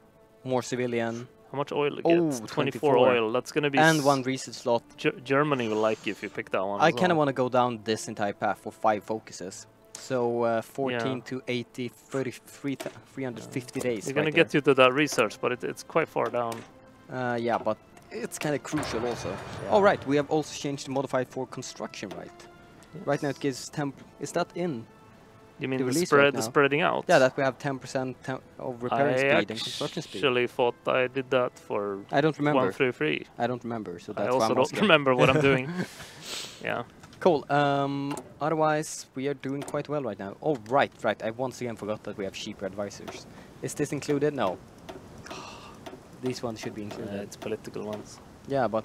more civilian, How much oil Oh, 24. 24 oil. That's gonna be and one research slot. Ge- Germany will like you if you pick that one. I kind of want to go down this entire path for five focuses. So uh, 14 Yeah. to 80, 33, 350 days. We're gonna get you to that research, but it, it's quite far down. Uh, yeah, but it's kind of crucial also. Yeah. All right, we have also changed the modifier for construction, right? Right now it gives temp. Is that in? You mean the the, spread, right the spreading out? Yeah, that we have 10% of repairing I speed and construction speed. actually thought I did that for I don't remember. one through three. I don't remember, so I that's why also don't remember what I'm doing. (laughs) yeah. Cool. Um, otherwise, we are doing quite well right now. Oh, right, right. I once again forgot that we have cheaper advisors. Is this included? No. (sighs) These ones should be included. it's political ones. yeah, but.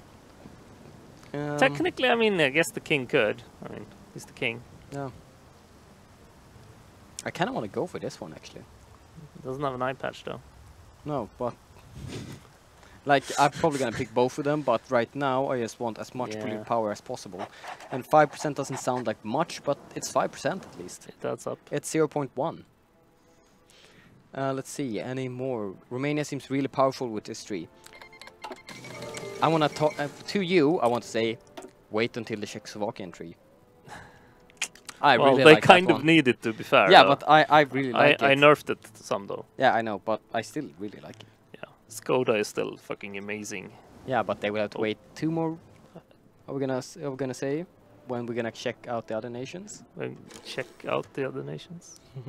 Um, Technically, I mean, I guess the king could. I mean, he's the king. Yeah. I kind of want to go for this one actually. Doesn't have an eye patch though. No, but. Like, I'm probably gonna pick both of them, but right now I just want as much Yeah. political power as possible. And 5% doesn't sound like much, but it's 5% at least. It adds up. It's 0.1. Uh, let's see, any more? Romania seems really powerful with this tree. I want to talk uh, to you. I want to say, wait until the Czechoslovakian tree. (laughs) I well, really they like that kind of need it to be fair. Yeah, though. but I, I really I, like I it. nerfed it some though. yeah, I know, but I still really like it. Skoda is still fucking amazing. Yeah, but they will have to Oh. wait two more. Are we gonna are we gonna say when we're gonna check out the other nations? Well, check out the other nations. (laughs)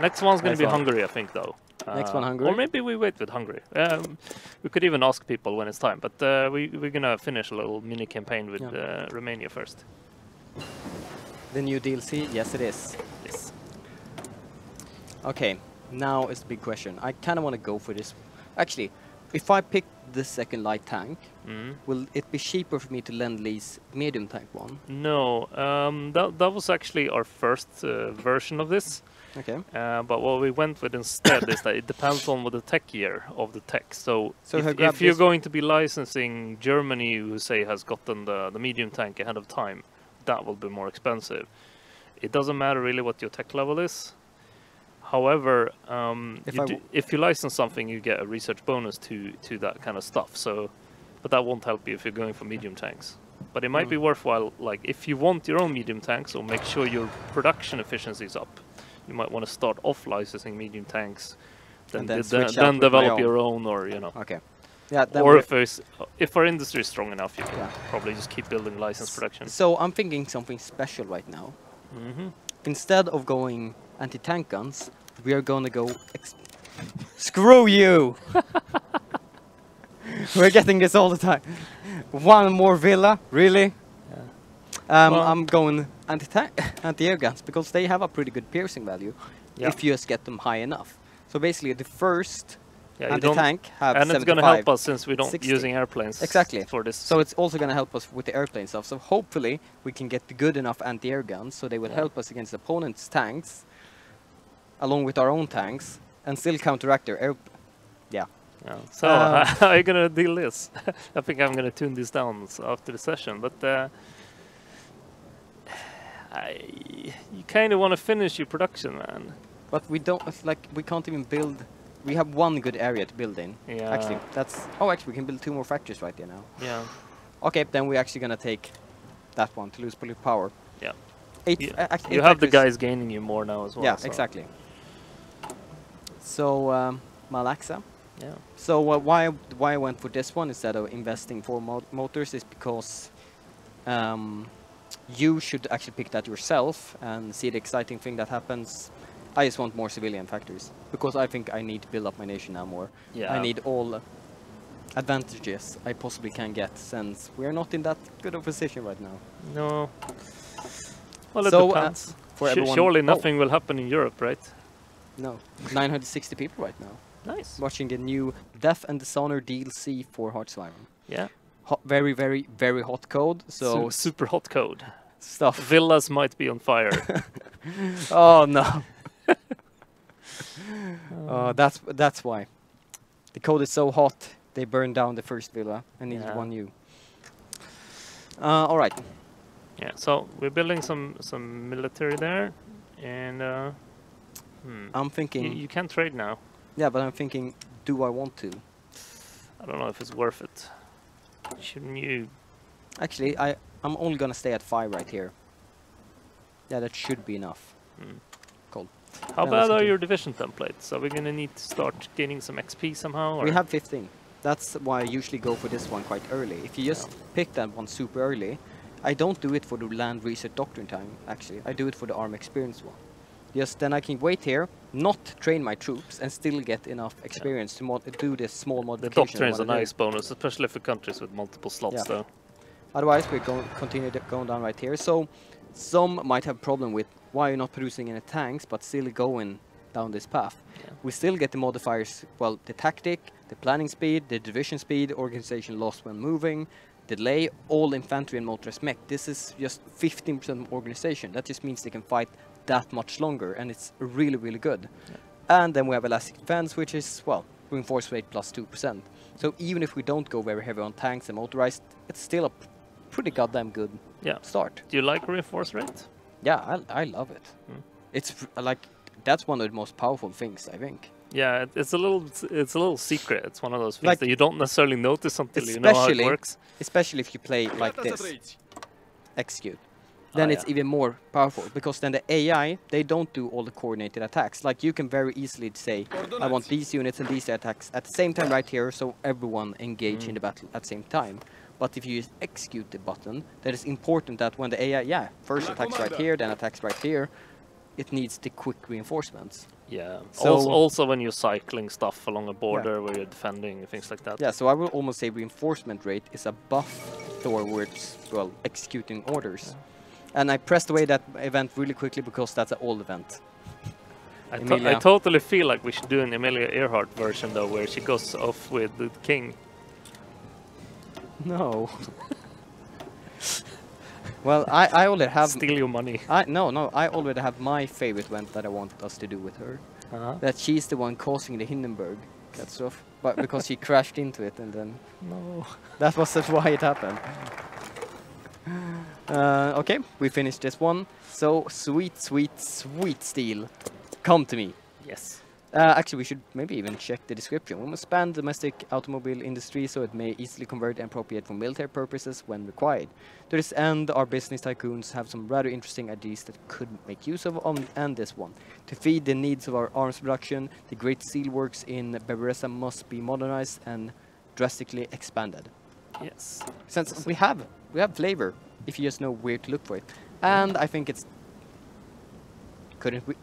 Next one's gonna Next be one. Hungary, I think, though. Next Uh, one, Hungary? Or maybe we wait with Hungary. Um, we could even ask people when it's time, but uh, we we're gonna finish a little mini campaign with Yeah. uh, Romania first. the new DLC? Yes, it is. Yes. Okay, now is the big question. I kind of want to go for this. Actually, if I pick the second light tank, Mm. will it be cheaper for me to lend lease medium tank one? No, um, that that was actually our first uh, version of this. Okay. Uh, but what we went with instead is that it depends on what the tech year of the tech. So, So if if, you're going to be licensing Germany, who say has gotten the, the medium tank ahead of time, that will be more expensive. It doesn't matter really what your tech level is. However, um, If you do, if you license something, you get a research bonus to to that kind of stuff. So, but that won't help you if you're going for medium tanks. But it might be Mm. worthwhile, like if you want your own medium tanks, or make sure your production efficiency is up, you might want to start off licensing medium tanks, then And then then, then develop own. your own, or you know, Okay. Yeah. Or if if our industry is strong enough, you can Yeah. probably just keep building license production. So I'm thinking something special right now. hmm Instead of going anti-tank guns, we are gonna go. Screw you! (laughs) We're getting this all the time. One more villa, really? Um, Well- I'm going anti-tank, (laughs) anti-air guns because they have a pretty good piercing value Yeah. if you just get them high enough. So basically, the first Yeah, anti-tank have and it's going to help us since we don't 60. using airplanes Exactly. for this. So it's also going to help us with the airplane stuff. So hopefully we can get good enough anti-air guns so they will Yeah. help us against opponents' tanks, along with our own tanks, and still counteract their air. Yeah. Yeah. So Uh, (laughs) how are you gonna deal this? (laughs) I think I'm gonna tune this down after the session, but uh, (sighs) I, you kind of want to finish your production, man. But we don't like we can't even build. We have one good area to build in. Yeah. Actually, that's oh, actually we can build two more factories right there now. Yeah. Okay, then we're actually gonna take that one to lose political power. Yeah. Eight, You, uh, act- you eight have the guys gaining you more now as well. yeah, so- exactly. So um, Malaxa. Yeah. So uh, why why I went for this one instead of investing for mo motors is because um, you should actually pick that yourself and see the exciting thing that happens. I just want more civilian factories because I think I need to build up my nation now more. Yeah. I need all advantages I possibly can get since we're not in that good of a position right now. No. Well, it So, uh, depends. Everyone, surely oh, nothing will happen in Europe, right? No, 960 people right now Nice. watching the new Death and Dishonor DLC for Hearts of Iron. Yeah. Hot, very, very, very hot code. So Su- super hot code. stuff. Villas might be on fire. (laughs) oh no. (laughs) Oh, that's that's why. The code is so hot. They burned down the first villa and needed Yeah. one new. Uh, all right. yeah. So we're building some some military there, and uh, hmm. I'm thinking. you can trade now. yeah, but I'm thinking. Do I want to? I don't know if it's worth it. Shouldn't you? Actually, I I'm only gonna stay at five right here. Yeah, that should be enough. Hmm. Cool. How Then bad are your division templates? Are we gonna need to start gaining some XP somehow? Or? We have 15. That's why I usually go for this one quite early. If you just pick that one super early, I don't do it for the land research doctrine time, actually. I do it for the arm experience one. Just then I can wait here, not train my troops, and still get enough experience to mod do this small The modification. I doctrine is a wanna do. nice bonus, especially for countries with multiple slots, Yeah. though. Otherwise, we're going continue going down right here. So some might have a problem with why you're not producing any tanks, but still going down this path. Yeah. We still get the modifiers, well, the tactic, the planning speed, the division speed, organization loss when moving, delay, all infantry and motorized mech. This is just 15% organization. That just means they can fight that much longer, and it's really, really good. And then we have elastic defense, which is, well, reinforced rate plus 2%. So even if we don't go very heavy on tanks and motorized, it's still a pretty goddamn good Yeah. start. Do you like reinforce rate? Yeah, I, I love it. Mm. It's like, that's one of the most powerful things, I think. Yeah, it's a little it's- it's a little secret. It's one of those things Like- that you don't necessarily notice until you know how it works. Especially if you play like this, execute. Then Ah, it's yeah. even more powerful because then the AI they don't do all the coordinated attacks. Like you can very easily say, I want these units and these attacks at the same time right here, so everyone engage Mm. in the battle at the same time. But if you use execute the button, then it's important that when the AI, yeah, first attacks right here, then attacks right here, it needs the quick reinforcements. Yeah. So- also, also when you're cycling stuff along a border where you're defending things like that. Yeah, so I will almost say reinforcement rate is a buff towards, well, executing orders. And I pressed away that event really quickly because that's an old event. I, to- I totally feel like we should do an Amelia Earhart version though, where she goes off with the king. No. well, I, I already have... (laughs) Steal your money. I, no, no, I already have my favorite event that I want us to do with her. Uh-huh. That she's the one causing the Hindenburg that stuff. But because she (laughs) crashed into it and then... No. That was why it happened. Uh, okay, we finished this one. So, sweet, sweet, sweet steel. Come to me. Yes. Uh, actually, we should maybe even check the description. We must span the domestic automobile industry so it may easily convert and appropriate for military purposes when required. To this end, our business tycoons have some rather interesting ideas that could make use of on and this one. To feed the needs of our arms production, the great steel works in Barbarossa must be modernized and drastically expanded. Yes. Since we have we have flavor, if you just know where to look for it. And I think it's couldn't we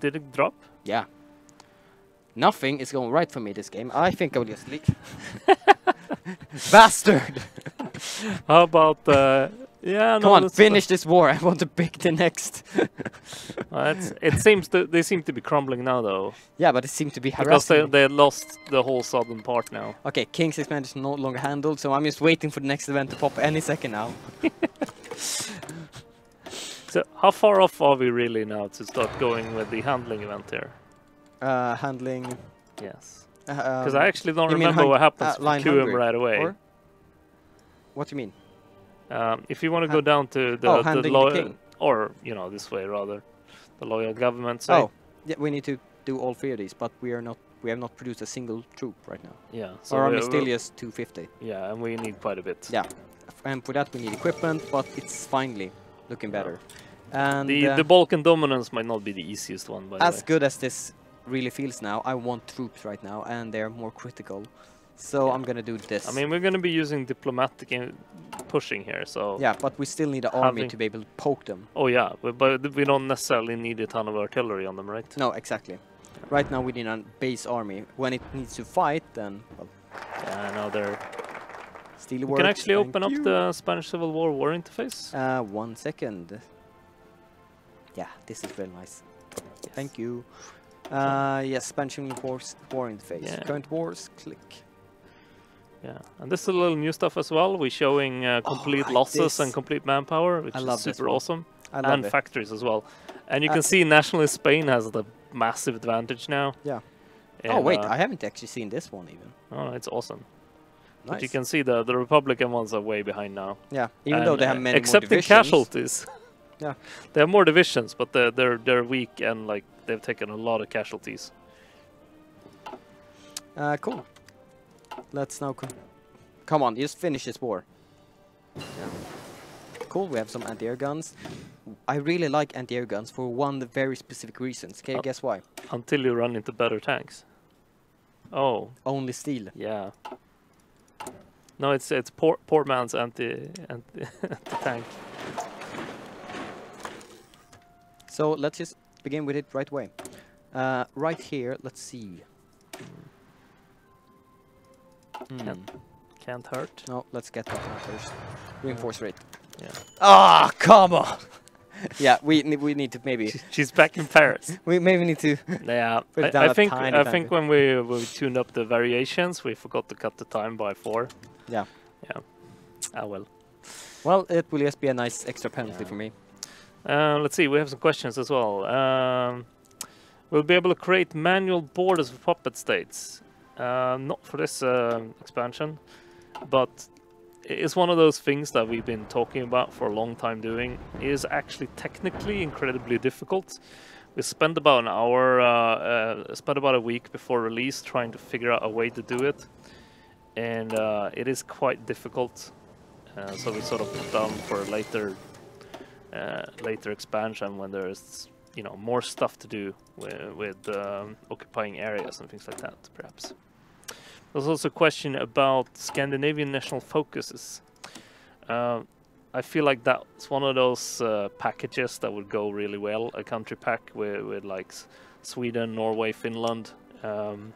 Did it drop? Yeah. Nothing is going right for me this game. I think I will just leave. (laughs) (laughs) Bastard! How about uh, yeah? Come no, on, finish this war. (laughs) I want to pick the next. (laughs) Uh, it seems to they seem to be crumbling now though, yeah, but it seems to be because they they lost the whole southern part now. okay, King's expansion is no longer handled, so I'm just waiting for the next event to pop any second now. (laughs) So how far off are we really now to start going with the handling event here? Uh, handling. Yes. Because Because I actually don't remember what happens uh, QM right away. Or? What do you mean? Um, if you want to go down to the, Oh, the handling the or you know this way rather, the loyal government. Say, Oh, yeah, we need to do all three of these, but we are not We have not produced a single troop right now. Yeah. So Our army we- is still we- just 250. Yeah, and we need quite a bit. Yeah. And for that we need equipment, but it's finally looking Yeah. better. And The uh, the Balkan dominance might not be the easiest one, by the as way. good as this really feels now, I want troops right now, and they're more critical. So. I'm gonna do this. I mean, we're going to be using diplomatic pushing here, so. yeah, but we still need an army to be able to poke them. Oh yeah, but, we don't necessarily need a ton of artillery on them, right? No, exactly. Right now we need a base army. When it needs to fight, then well, Yeah, now they're. steel works. can actually open up the Spanish Civil War war interface. Uh, one second. Yeah, this is very nice. Yes. Thank you. Uh, yes, Spanish Union Wars war interface. Yeah. Current wars, click. Yeah, and this is a little new stuff as well. We're showing uh, complete like losses this. and complete manpower, which is super awesome, I love and it. factories as well. And you Uh, can see nationalist Spain has the massive advantage now. Yeah. And, oh wait, uh, I haven't actually seen this one even. oh, it's awesome. Nice. But you can see the the Republican ones are way behind now. yeah, even though they have uh, many more excepting divisions. casualties. (laughs) Yeah. they have more divisions, but they're they're they're weak and like they've taken a lot of casualties. Uh, cool. Let's now. Co- Come on, just finish this war. Yeah. Cool. We have some anti-air guns. I really like anti-air guns for one very specific reason. Can you Oh. guess why? Until you run into better tanks. Oh, Only steel. yeah. No, it's it's poor poor man's anti anti, (laughs) anti tank. So let's just begin with it right away. Uh, right here, let's see. Hmm. Can't can't hurt. No, let's get that one first. Reinforce rate. Yeah. Ah, come on. (laughs) yeah, we we need to maybe She's back in Paris. (laughs) we maybe need to. (laughs) Yeah, I, down think I tiny think when we we tuned up the variations, we forgot to cut the time by four. Yeah. Yeah. Ah well. Well, it will just be a nice extra penalty Yeah. for me. Uh, let's see. We have some questions as well. Um, we'll be able to create manual borders for puppet states. Uh, not for this uh, expansion, but it's one of those things that we've been talking about for a long time doing. It is actually technically incredibly difficult. We spent about an hour, uh, uh, spent about a week before release trying to figure out a way to do it, and uh, it is quite difficult. Uh, so we sort of put down for later, uh, later expansion when there is, you know, more stuff to do with, with um, occupying areas and things like that, perhaps. There's also a question about Scandinavian national focuses. Uh, I feel like that's one of those uh, packages that would go really well. A country pack with, with like Sweden, Norway, Finland. Um,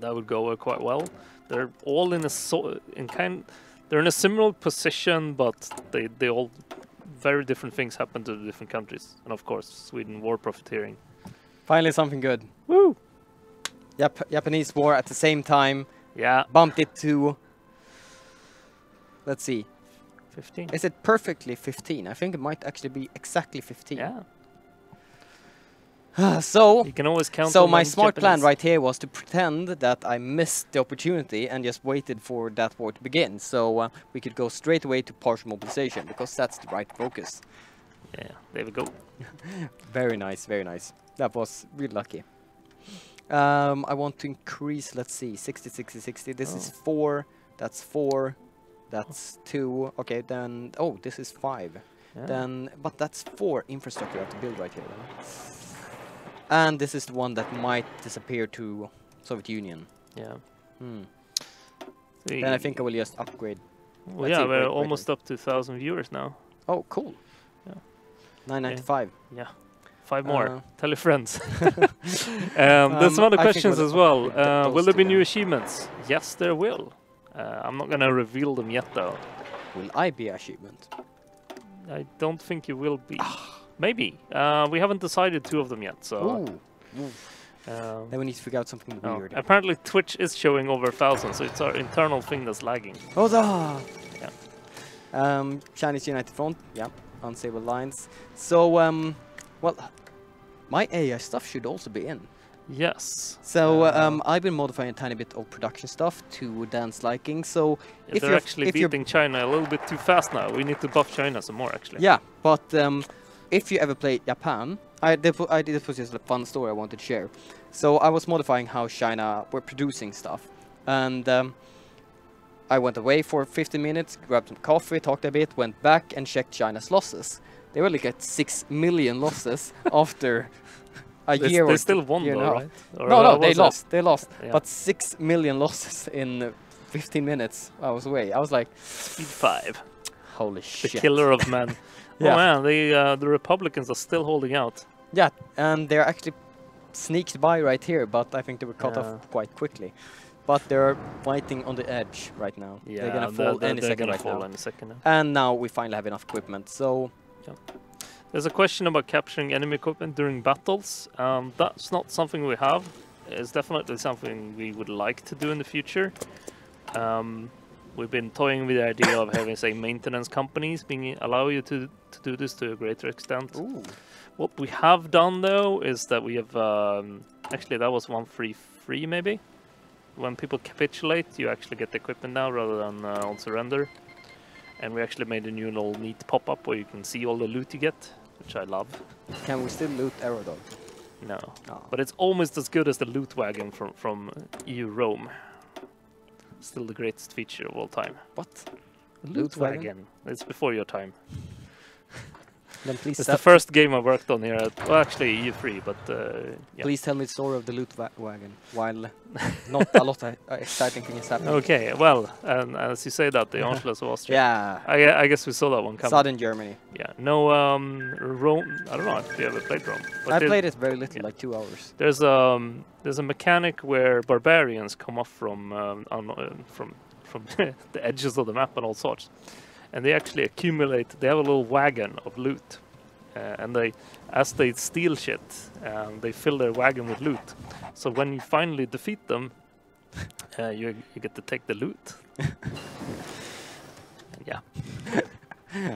that would go uh, quite well. They're all in a so in kind. They're in a similar position, but they they all very different things happen to the different countries. And of course, Sweden war profiteering. Finally, something good. Woo! Yep, Japanese war at the same time Yeah, bumped it to. Let's see. 15. Is it perfectly 15? I think it might actually be exactly 15. Yeah, (sighs) so, you can always count. so my smart plan right here was to pretend that I missed the opportunity and just waited for that war to begin. So uh, we could go straight away to partial mobilization because that's the right focus. Yeah, there we go. (laughs) Very nice, very nice. That was really lucky. Um, I want to increase, let's see, 60, 60, 60. This is Oh. 4, that's 4, that's 2. Okay, then, oh, this is 5. Yeah. Then, but that's 4 infrastructure I have to build right here. Then. And this is the one that might disappear to Soviet Union. yeah. Hmm. The- Then I think I will just upgrade. Well, yeah, see, we're wait, wait, almost up to thousand viewers now. Oh, cool. Yeah. 995. Yeah, five more. Uh, Tell your friends. (laughs) um, there's Um, some other I questions as well. Uh, will there be new achievements? Yes, there will. Uh, I'm not gonna reveal them yet, though. Will I be achievement? I don't think you will be. Ah. Maybe. Uh, we haven't decided two of them yet, so. Um, Then we need to figure out something no. weird. Apparently, Twitch is showing over a thousand, so it's our internal thing that's lagging. Oh, da! Yeah. Um, Chinese United Front, yeah, unstable lines. So, um, well, my AI stuff should also be in. Yes. So, Uh, um, I've been modifying a tiny bit of production stuff to Dan's liking. So, Yeah, if they're you're- actually if you're- beating China a little bit too fast now. We need to buff China some more, actually. yeah, but um, if you ever play Japan, I this, I, this was just a fun story I wanted to share. So I was modifying how China were producing stuff, and um, I went away for 15 minutes, grabbed some coffee, talked a bit, went back and checked China's losses. They were like at six million losses (laughs) after a They, year they or still won though, and a half. right? Or, No, no, they lost. They lost. Yeah. But six million losses in uh, 15 minutes. I was away. I was like, Speed five, holy the shit. killer of men. (laughs) Yeah. Oh man, the uh, the Republicans are still holding out. Yeah, and they're actually sneaked by right here, but I think they were cut Yeah. off quite quickly. But they're fighting on the edge right now. Yeah, they're gonna fall they're, any they're second right fall now. any second now. And now we finally have enough equipment. So There's a question about capturing enemy equipment during battles. Um, that's not something we have. It's definitely something we would like to do in the future. Um, we've been toying with the idea of having, say, maintenance companies being allow you to to do this to a greater extent. ooh, What we have done though is that we have um, actually that was one free free maybe. When people capitulate, you actually get the equipment now rather than uh, on surrender. And we actually made a new little neat pop-up where you can see all the loot you get, which I love. can we still loot Aerodog? No, Oh. but it's almost as good as the loot wagon from from EU Rome. Still the greatest feature of all time. What? Loot, wagon. It's before your time. Then please, It's the first game I worked on here. At, well, actually EU3, but uh, yeah. please tell me the story of the loot wa- wagon. While (laughs) not a lot of (laughs) exciting things happening. Okay, well, and as you say that, the (laughs) Anschluss of Austria. Yeah, I, I guess we saw that one coming. southern Germany. Yeah, no, um, Rome. I don't know if you ever played Rome. But I there- played it very little, yeah. like two hours. There's um, there's a mechanic where barbarians come off from um, uh, from from the edges of the map and all sorts, and they actually accumulate. They have a little wagon of loot, uh, and they, as they steal shit, um, they fill their wagon with loot. So when you finally defeat them, (laughs) uh, you you get to take the loot. (laughs) yeah. (laughs)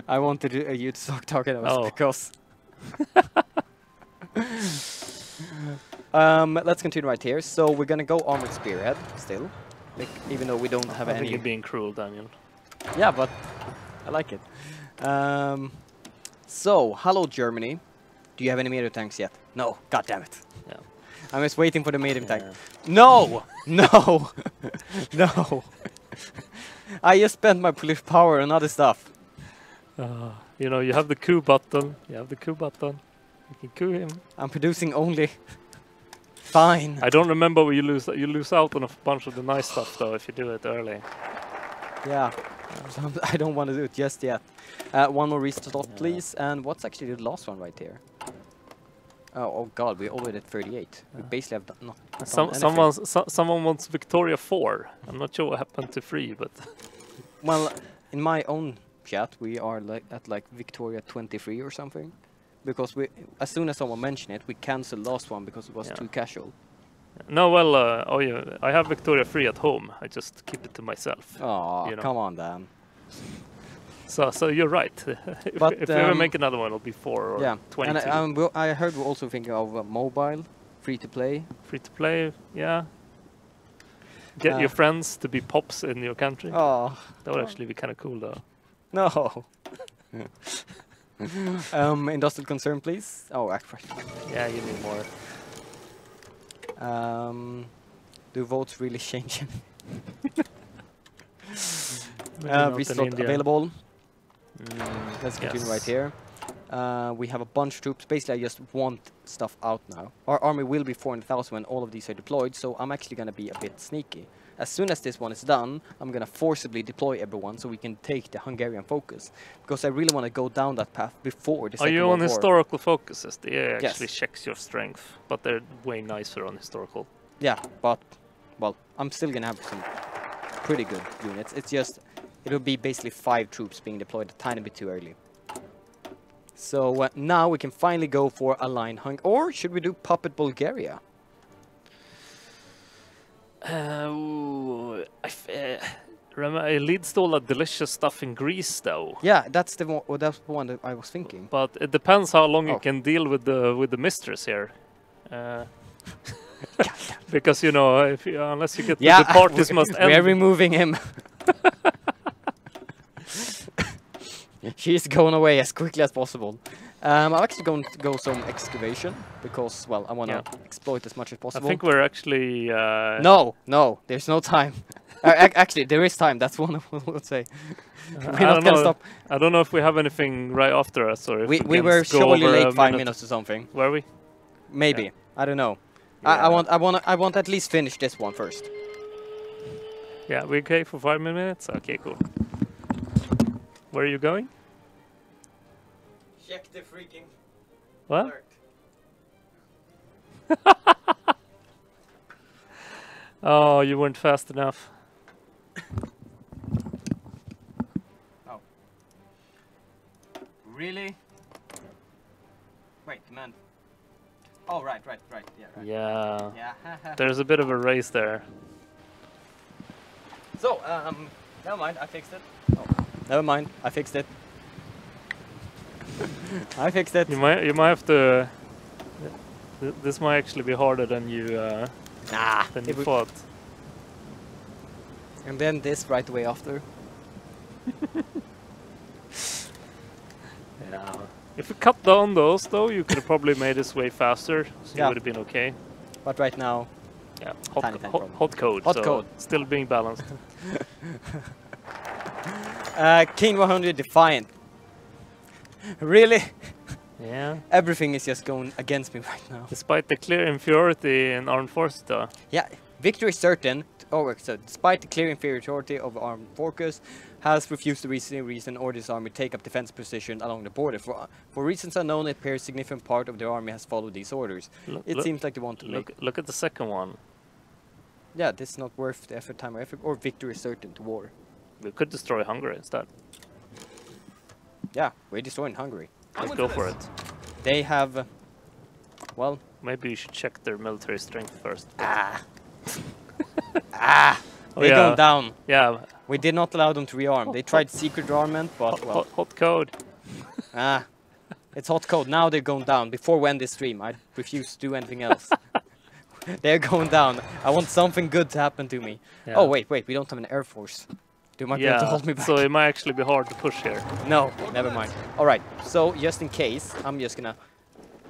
I wanted to, uh, you to start talking about Oh. because. um, let's continue right here. So we're gonna go armored spearhead still, like, even though we don't have I think any. you're being cruel, Daniel. Yeah, but I like it. Um, so hello Germany. Do you have any medium tanks yet? No. God damn it. Yeah. I'm just waiting for the medium tank. No! (laughs) No! (laughs) no! (laughs) I just spent my police power on other stuff. Uh, you know, you have the coup button. You have the coup button. You can coup him. I'm producing only. Fine. I don't remember where you lose. You lose out on a bunch of the nice stuff though if you do it early. Yeah. (laughs) So I'm- don't want to do it just yet. Uh, one more research slot, Yeah. please. And what's actually the last one right here? Oh, oh god, we're already at 38. We basically have done, not done Some, anything. someone, so, someone wants Victoria 4. I'm not sure what happened to 3, but (laughs) Well, in my own chat, we are like at like Victoria 23 or something. Because we, as soon as someone mentioned it, we canceled last one because it was Yeah. too casual. No. Well, uh, oh yeah, I have Victoria 3 at home. I just keep it to myself. Oh, You know. come on, Dan. So, so you're right. (laughs) if But, if we ever um, make another one, it'll be 4 or yeah, 22. and I, um, we'll- I heard we're also thinking of uh, mobile, free to play. Free to play, yeah. Get Uh, your friends to be pops in your country. Oh that would actually be kind of cool, though. no. (laughs) um, industrial concern, please. Oh, actually. Yeah, you need more. Um, do votes really change? (laughs) Uh, not in available. Mm, Let's continue right here. Uh, we have a bunch of troops. Basically, I just want stuff out now. Our army will be 400,000 when all of these are deployed, so I'm actually going to be a bit sneaky. As soon as this one is done, I'm going to forcibly deploy everyone so we can take the Hungarian focus. Because I really want to go down that path before the Are you on War. historical focuses? They Yes. actually checks your strength, but they're way nicer on historical. Yeah, but, well, I'm still going to have some pretty good units. It's just, it'll be basically five troops being deployed a tiny bit too early. So uh, now we can finally go for a line hung, or should we do Puppet Bulgaria? Uh, ooh, I f- uh, remember, it leads to all that delicious stuff in Greece, though. Yeah, that's the one. Well, that's the one that I was thinking. But it depends how long Oh. you can deal with the with the mistress here. Uh, (laughs) because you know, if you, unless you get Yeah, the parties we- must (laughs) we are removing him. (laughs) She's going away as quickly as possible. Um, I'm actually going to go some excavation because, well, I want to Yeah. exploit as much as possible. I think we're actually. Uh, no, no, there's no time. (laughs) uh, actually, there is time. That's one I would say. (laughs) I We're don't gonna know. stop. I don't know if we have anything right after us or if We, we can were surely late five minute. minutes or something. Were we? Maybe. I don't know. I, I want. I want. I want at least finish this one first. Yeah, we're okay for five minutes? Okay, cool. Where are you going? Check the freaking What? (laughs) Oh, you weren't fast enough. (laughs) Really? Wait, man. Oh, right, right, right. Yeah, right. Yeah. Yeah. (laughs) There's a bit of a race there. so, um, never mind. I fixed it. Oh, never mind. I fixed it. (laughs) I fixed it. You might you might have to. th- This might actually be harder than you uh, Nah. than you thought. and then this right away after. (laughs) Yeah. If you cut down those though, you could have probably made this way faster, so you would have been okay. But right now, Yeah. Hot, Tiny, tiny hot, hot code. Hot so code. Still being balanced. (laughs) uh, King 100 Defiant. (laughs) really? yeah. Everything is just going against me right now. Despite the clear inferiority in armed forces, though. Yeah, victory is certain. Oh, so despite the clear inferiority of armed forces, has refused to receive reason order his army take up defense position along the border. For, for reasons unknown, it appears significant part of the army has followed these orders. Look, It look, seems like they want to look, look at the second one. Yeah, this is not worth the effort, time, or effort, or victory is certain to war. We could destroy Hungary instead. Yeah, we're destroying Hungary. Let's go for it. They have, uh, well, Maybe you should check their military strength first. ah, (laughs) ah, Oh, they yeah. go down. Yeah. We did not allow them to rearm. They tried secret armament, but Hot, well, hot, hot code. (laughs) ah, it's hot code. Now they're going down. Before we end this stream, I refuse to do anything else. (laughs) they're going down. I want something good to happen to me. Yeah. Oh wait, wait, we don't have an air force. They might be able to Yeah. hold me back. So it might actually be hard to push here. No, never mind. All right. So just in case, I'm just gonna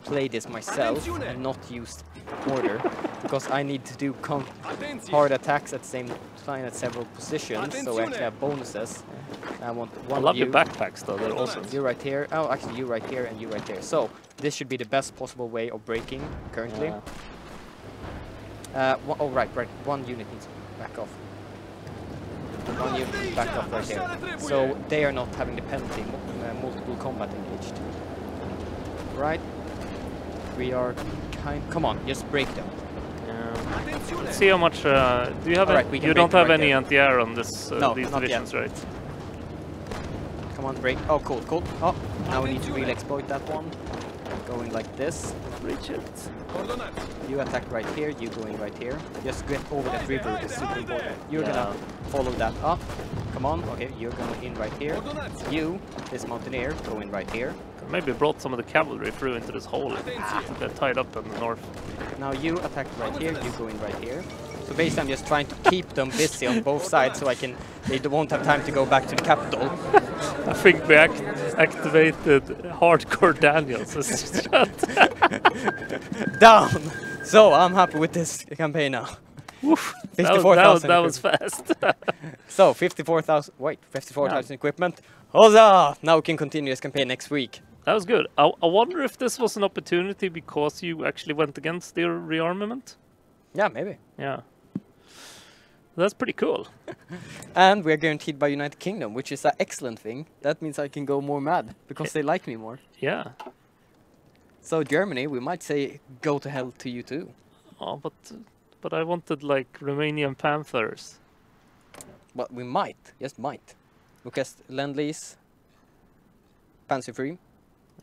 play this myself and not use order (laughs) because I need to do con hard attacks at the same time at several positions, so I actually have bonuses. I want one I love of you. your backpacks though. They're awesome. You right here. Oh, actually, you right here and you right there. So this should be the best possible way of breaking currently. Yeah. Uh, one, oh right, right. One unit needs to back off. One unit needs back off right there. So they are not having the penalty. mu- Uh, multiple combat engaged. Right. We are kind. Come on, just break them. Yeah. Let's see how much. Uh, do you have? Alright, any- you don't have right any anti-air on this uh, No, these not yet. right? Come on, break. Oh, cool, cool. Oh, now we need to really exploit that one. Going like this. Reach it. You attack right here. You going right here. Just get over that river. It's super important. You're Yeah. gonna follow that up. Come on. Okay, you're going in right here. You, this mountaineer, go in right here. Maybe brought some of the cavalry through into this hole. They're tied up in the north. Now you attack right here. You go in right here. So basically, I'm just trying to keep them busy on both sides, so I can. They won't have time to go back to the capital. I think we act activated hardcore Daniels. (laughs) (laughs) Down. So I'm happy with this campaign now. Woof. That was, that, was, 54,000 that was fast. (laughs) So 54,000. Wait, 54,000 equipment. Huzzah! Now we can continue this campaign next week. that was good. I, I wonder if this was an opportunity because you actually went against their rearmament. Yeah, maybe. Yeah. That's pretty cool. (laughs) And we're guaranteed by United Kingdom, which is an excellent thing. That means I can go more mad because they like me more. Yeah. So Germany, we might say go to hell to you too. Oh, but but I wanted like Romanian Panthers. But we might, just might. Because lend lease, fancy free,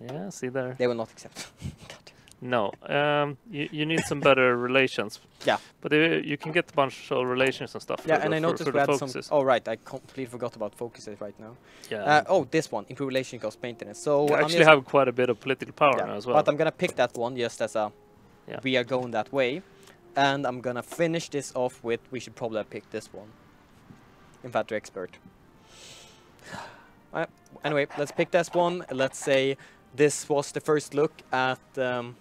Yeah, see there. they will not accept. (laughs) No, um, you, you need some better (laughs) relations. Yeah. But uh, you can get a bunch of relations and stuff. Yeah, for and the, I for- noticed for we the had some. Oh right, I completely forgot about focuses right now. yeah. Uh, oh, this one, improve relation cost maintenance. So I'm actually just- have quite a bit of political power Yeah, now as well. But I'm gonna pick that one just as a Yeah. we are going that way. And I'm gonna finish this off with we should probably have picked this one. Infantry expert. (sighs) Uh, anyway, let's pick this one. Let's say this was the first look at um,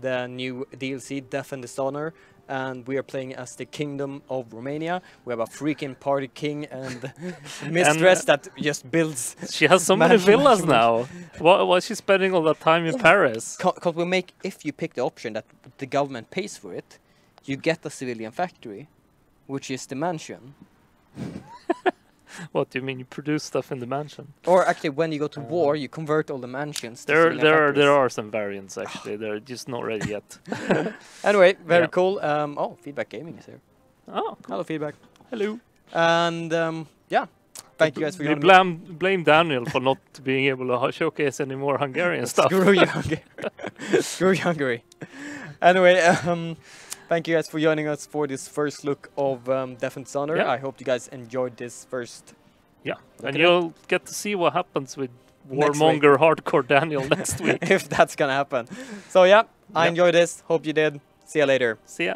the new DLC, Death and Dishonor, and we are playing as the Kingdom of Romania. We have a freaking party king and (laughs) mistress that just builds. She has so many villas now. (laughs) Why, why is she spending all that time in Yeah. Paris? Because we make, if you pick the option that the government pays for it, you get a civilian factory, which is the mansion. (laughs) (laughs) What do you mean? You produce stuff in the mansion? Or actually, when you go to war, you convert all the mansions. To There, there, are, there are some variants (sighs) actually. They're just not ready yet. (laughs) Anyway, very Yeah. cool. Um, oh, Feedback Gaming is here. Oh, Hello, Feedback. hello. And um, yeah, thank you guys for We blame blame Daniel for not (laughs) being able to showcase any more Hungarian stuff. Screw you, Hungary. Screw you, Hungary. Anyway, um, thank you guys for joining us for this first look of um, Death and Dishonor. Yeah. I hope you guys enjoyed this first. Yeah, and you'll get to see what happens with Warmonger Hardcore (laughs) Daniel next (laughs) week. if that's gonna happen. So yeah, I Yep. enjoyed this. Hope you did. See you later. See ya.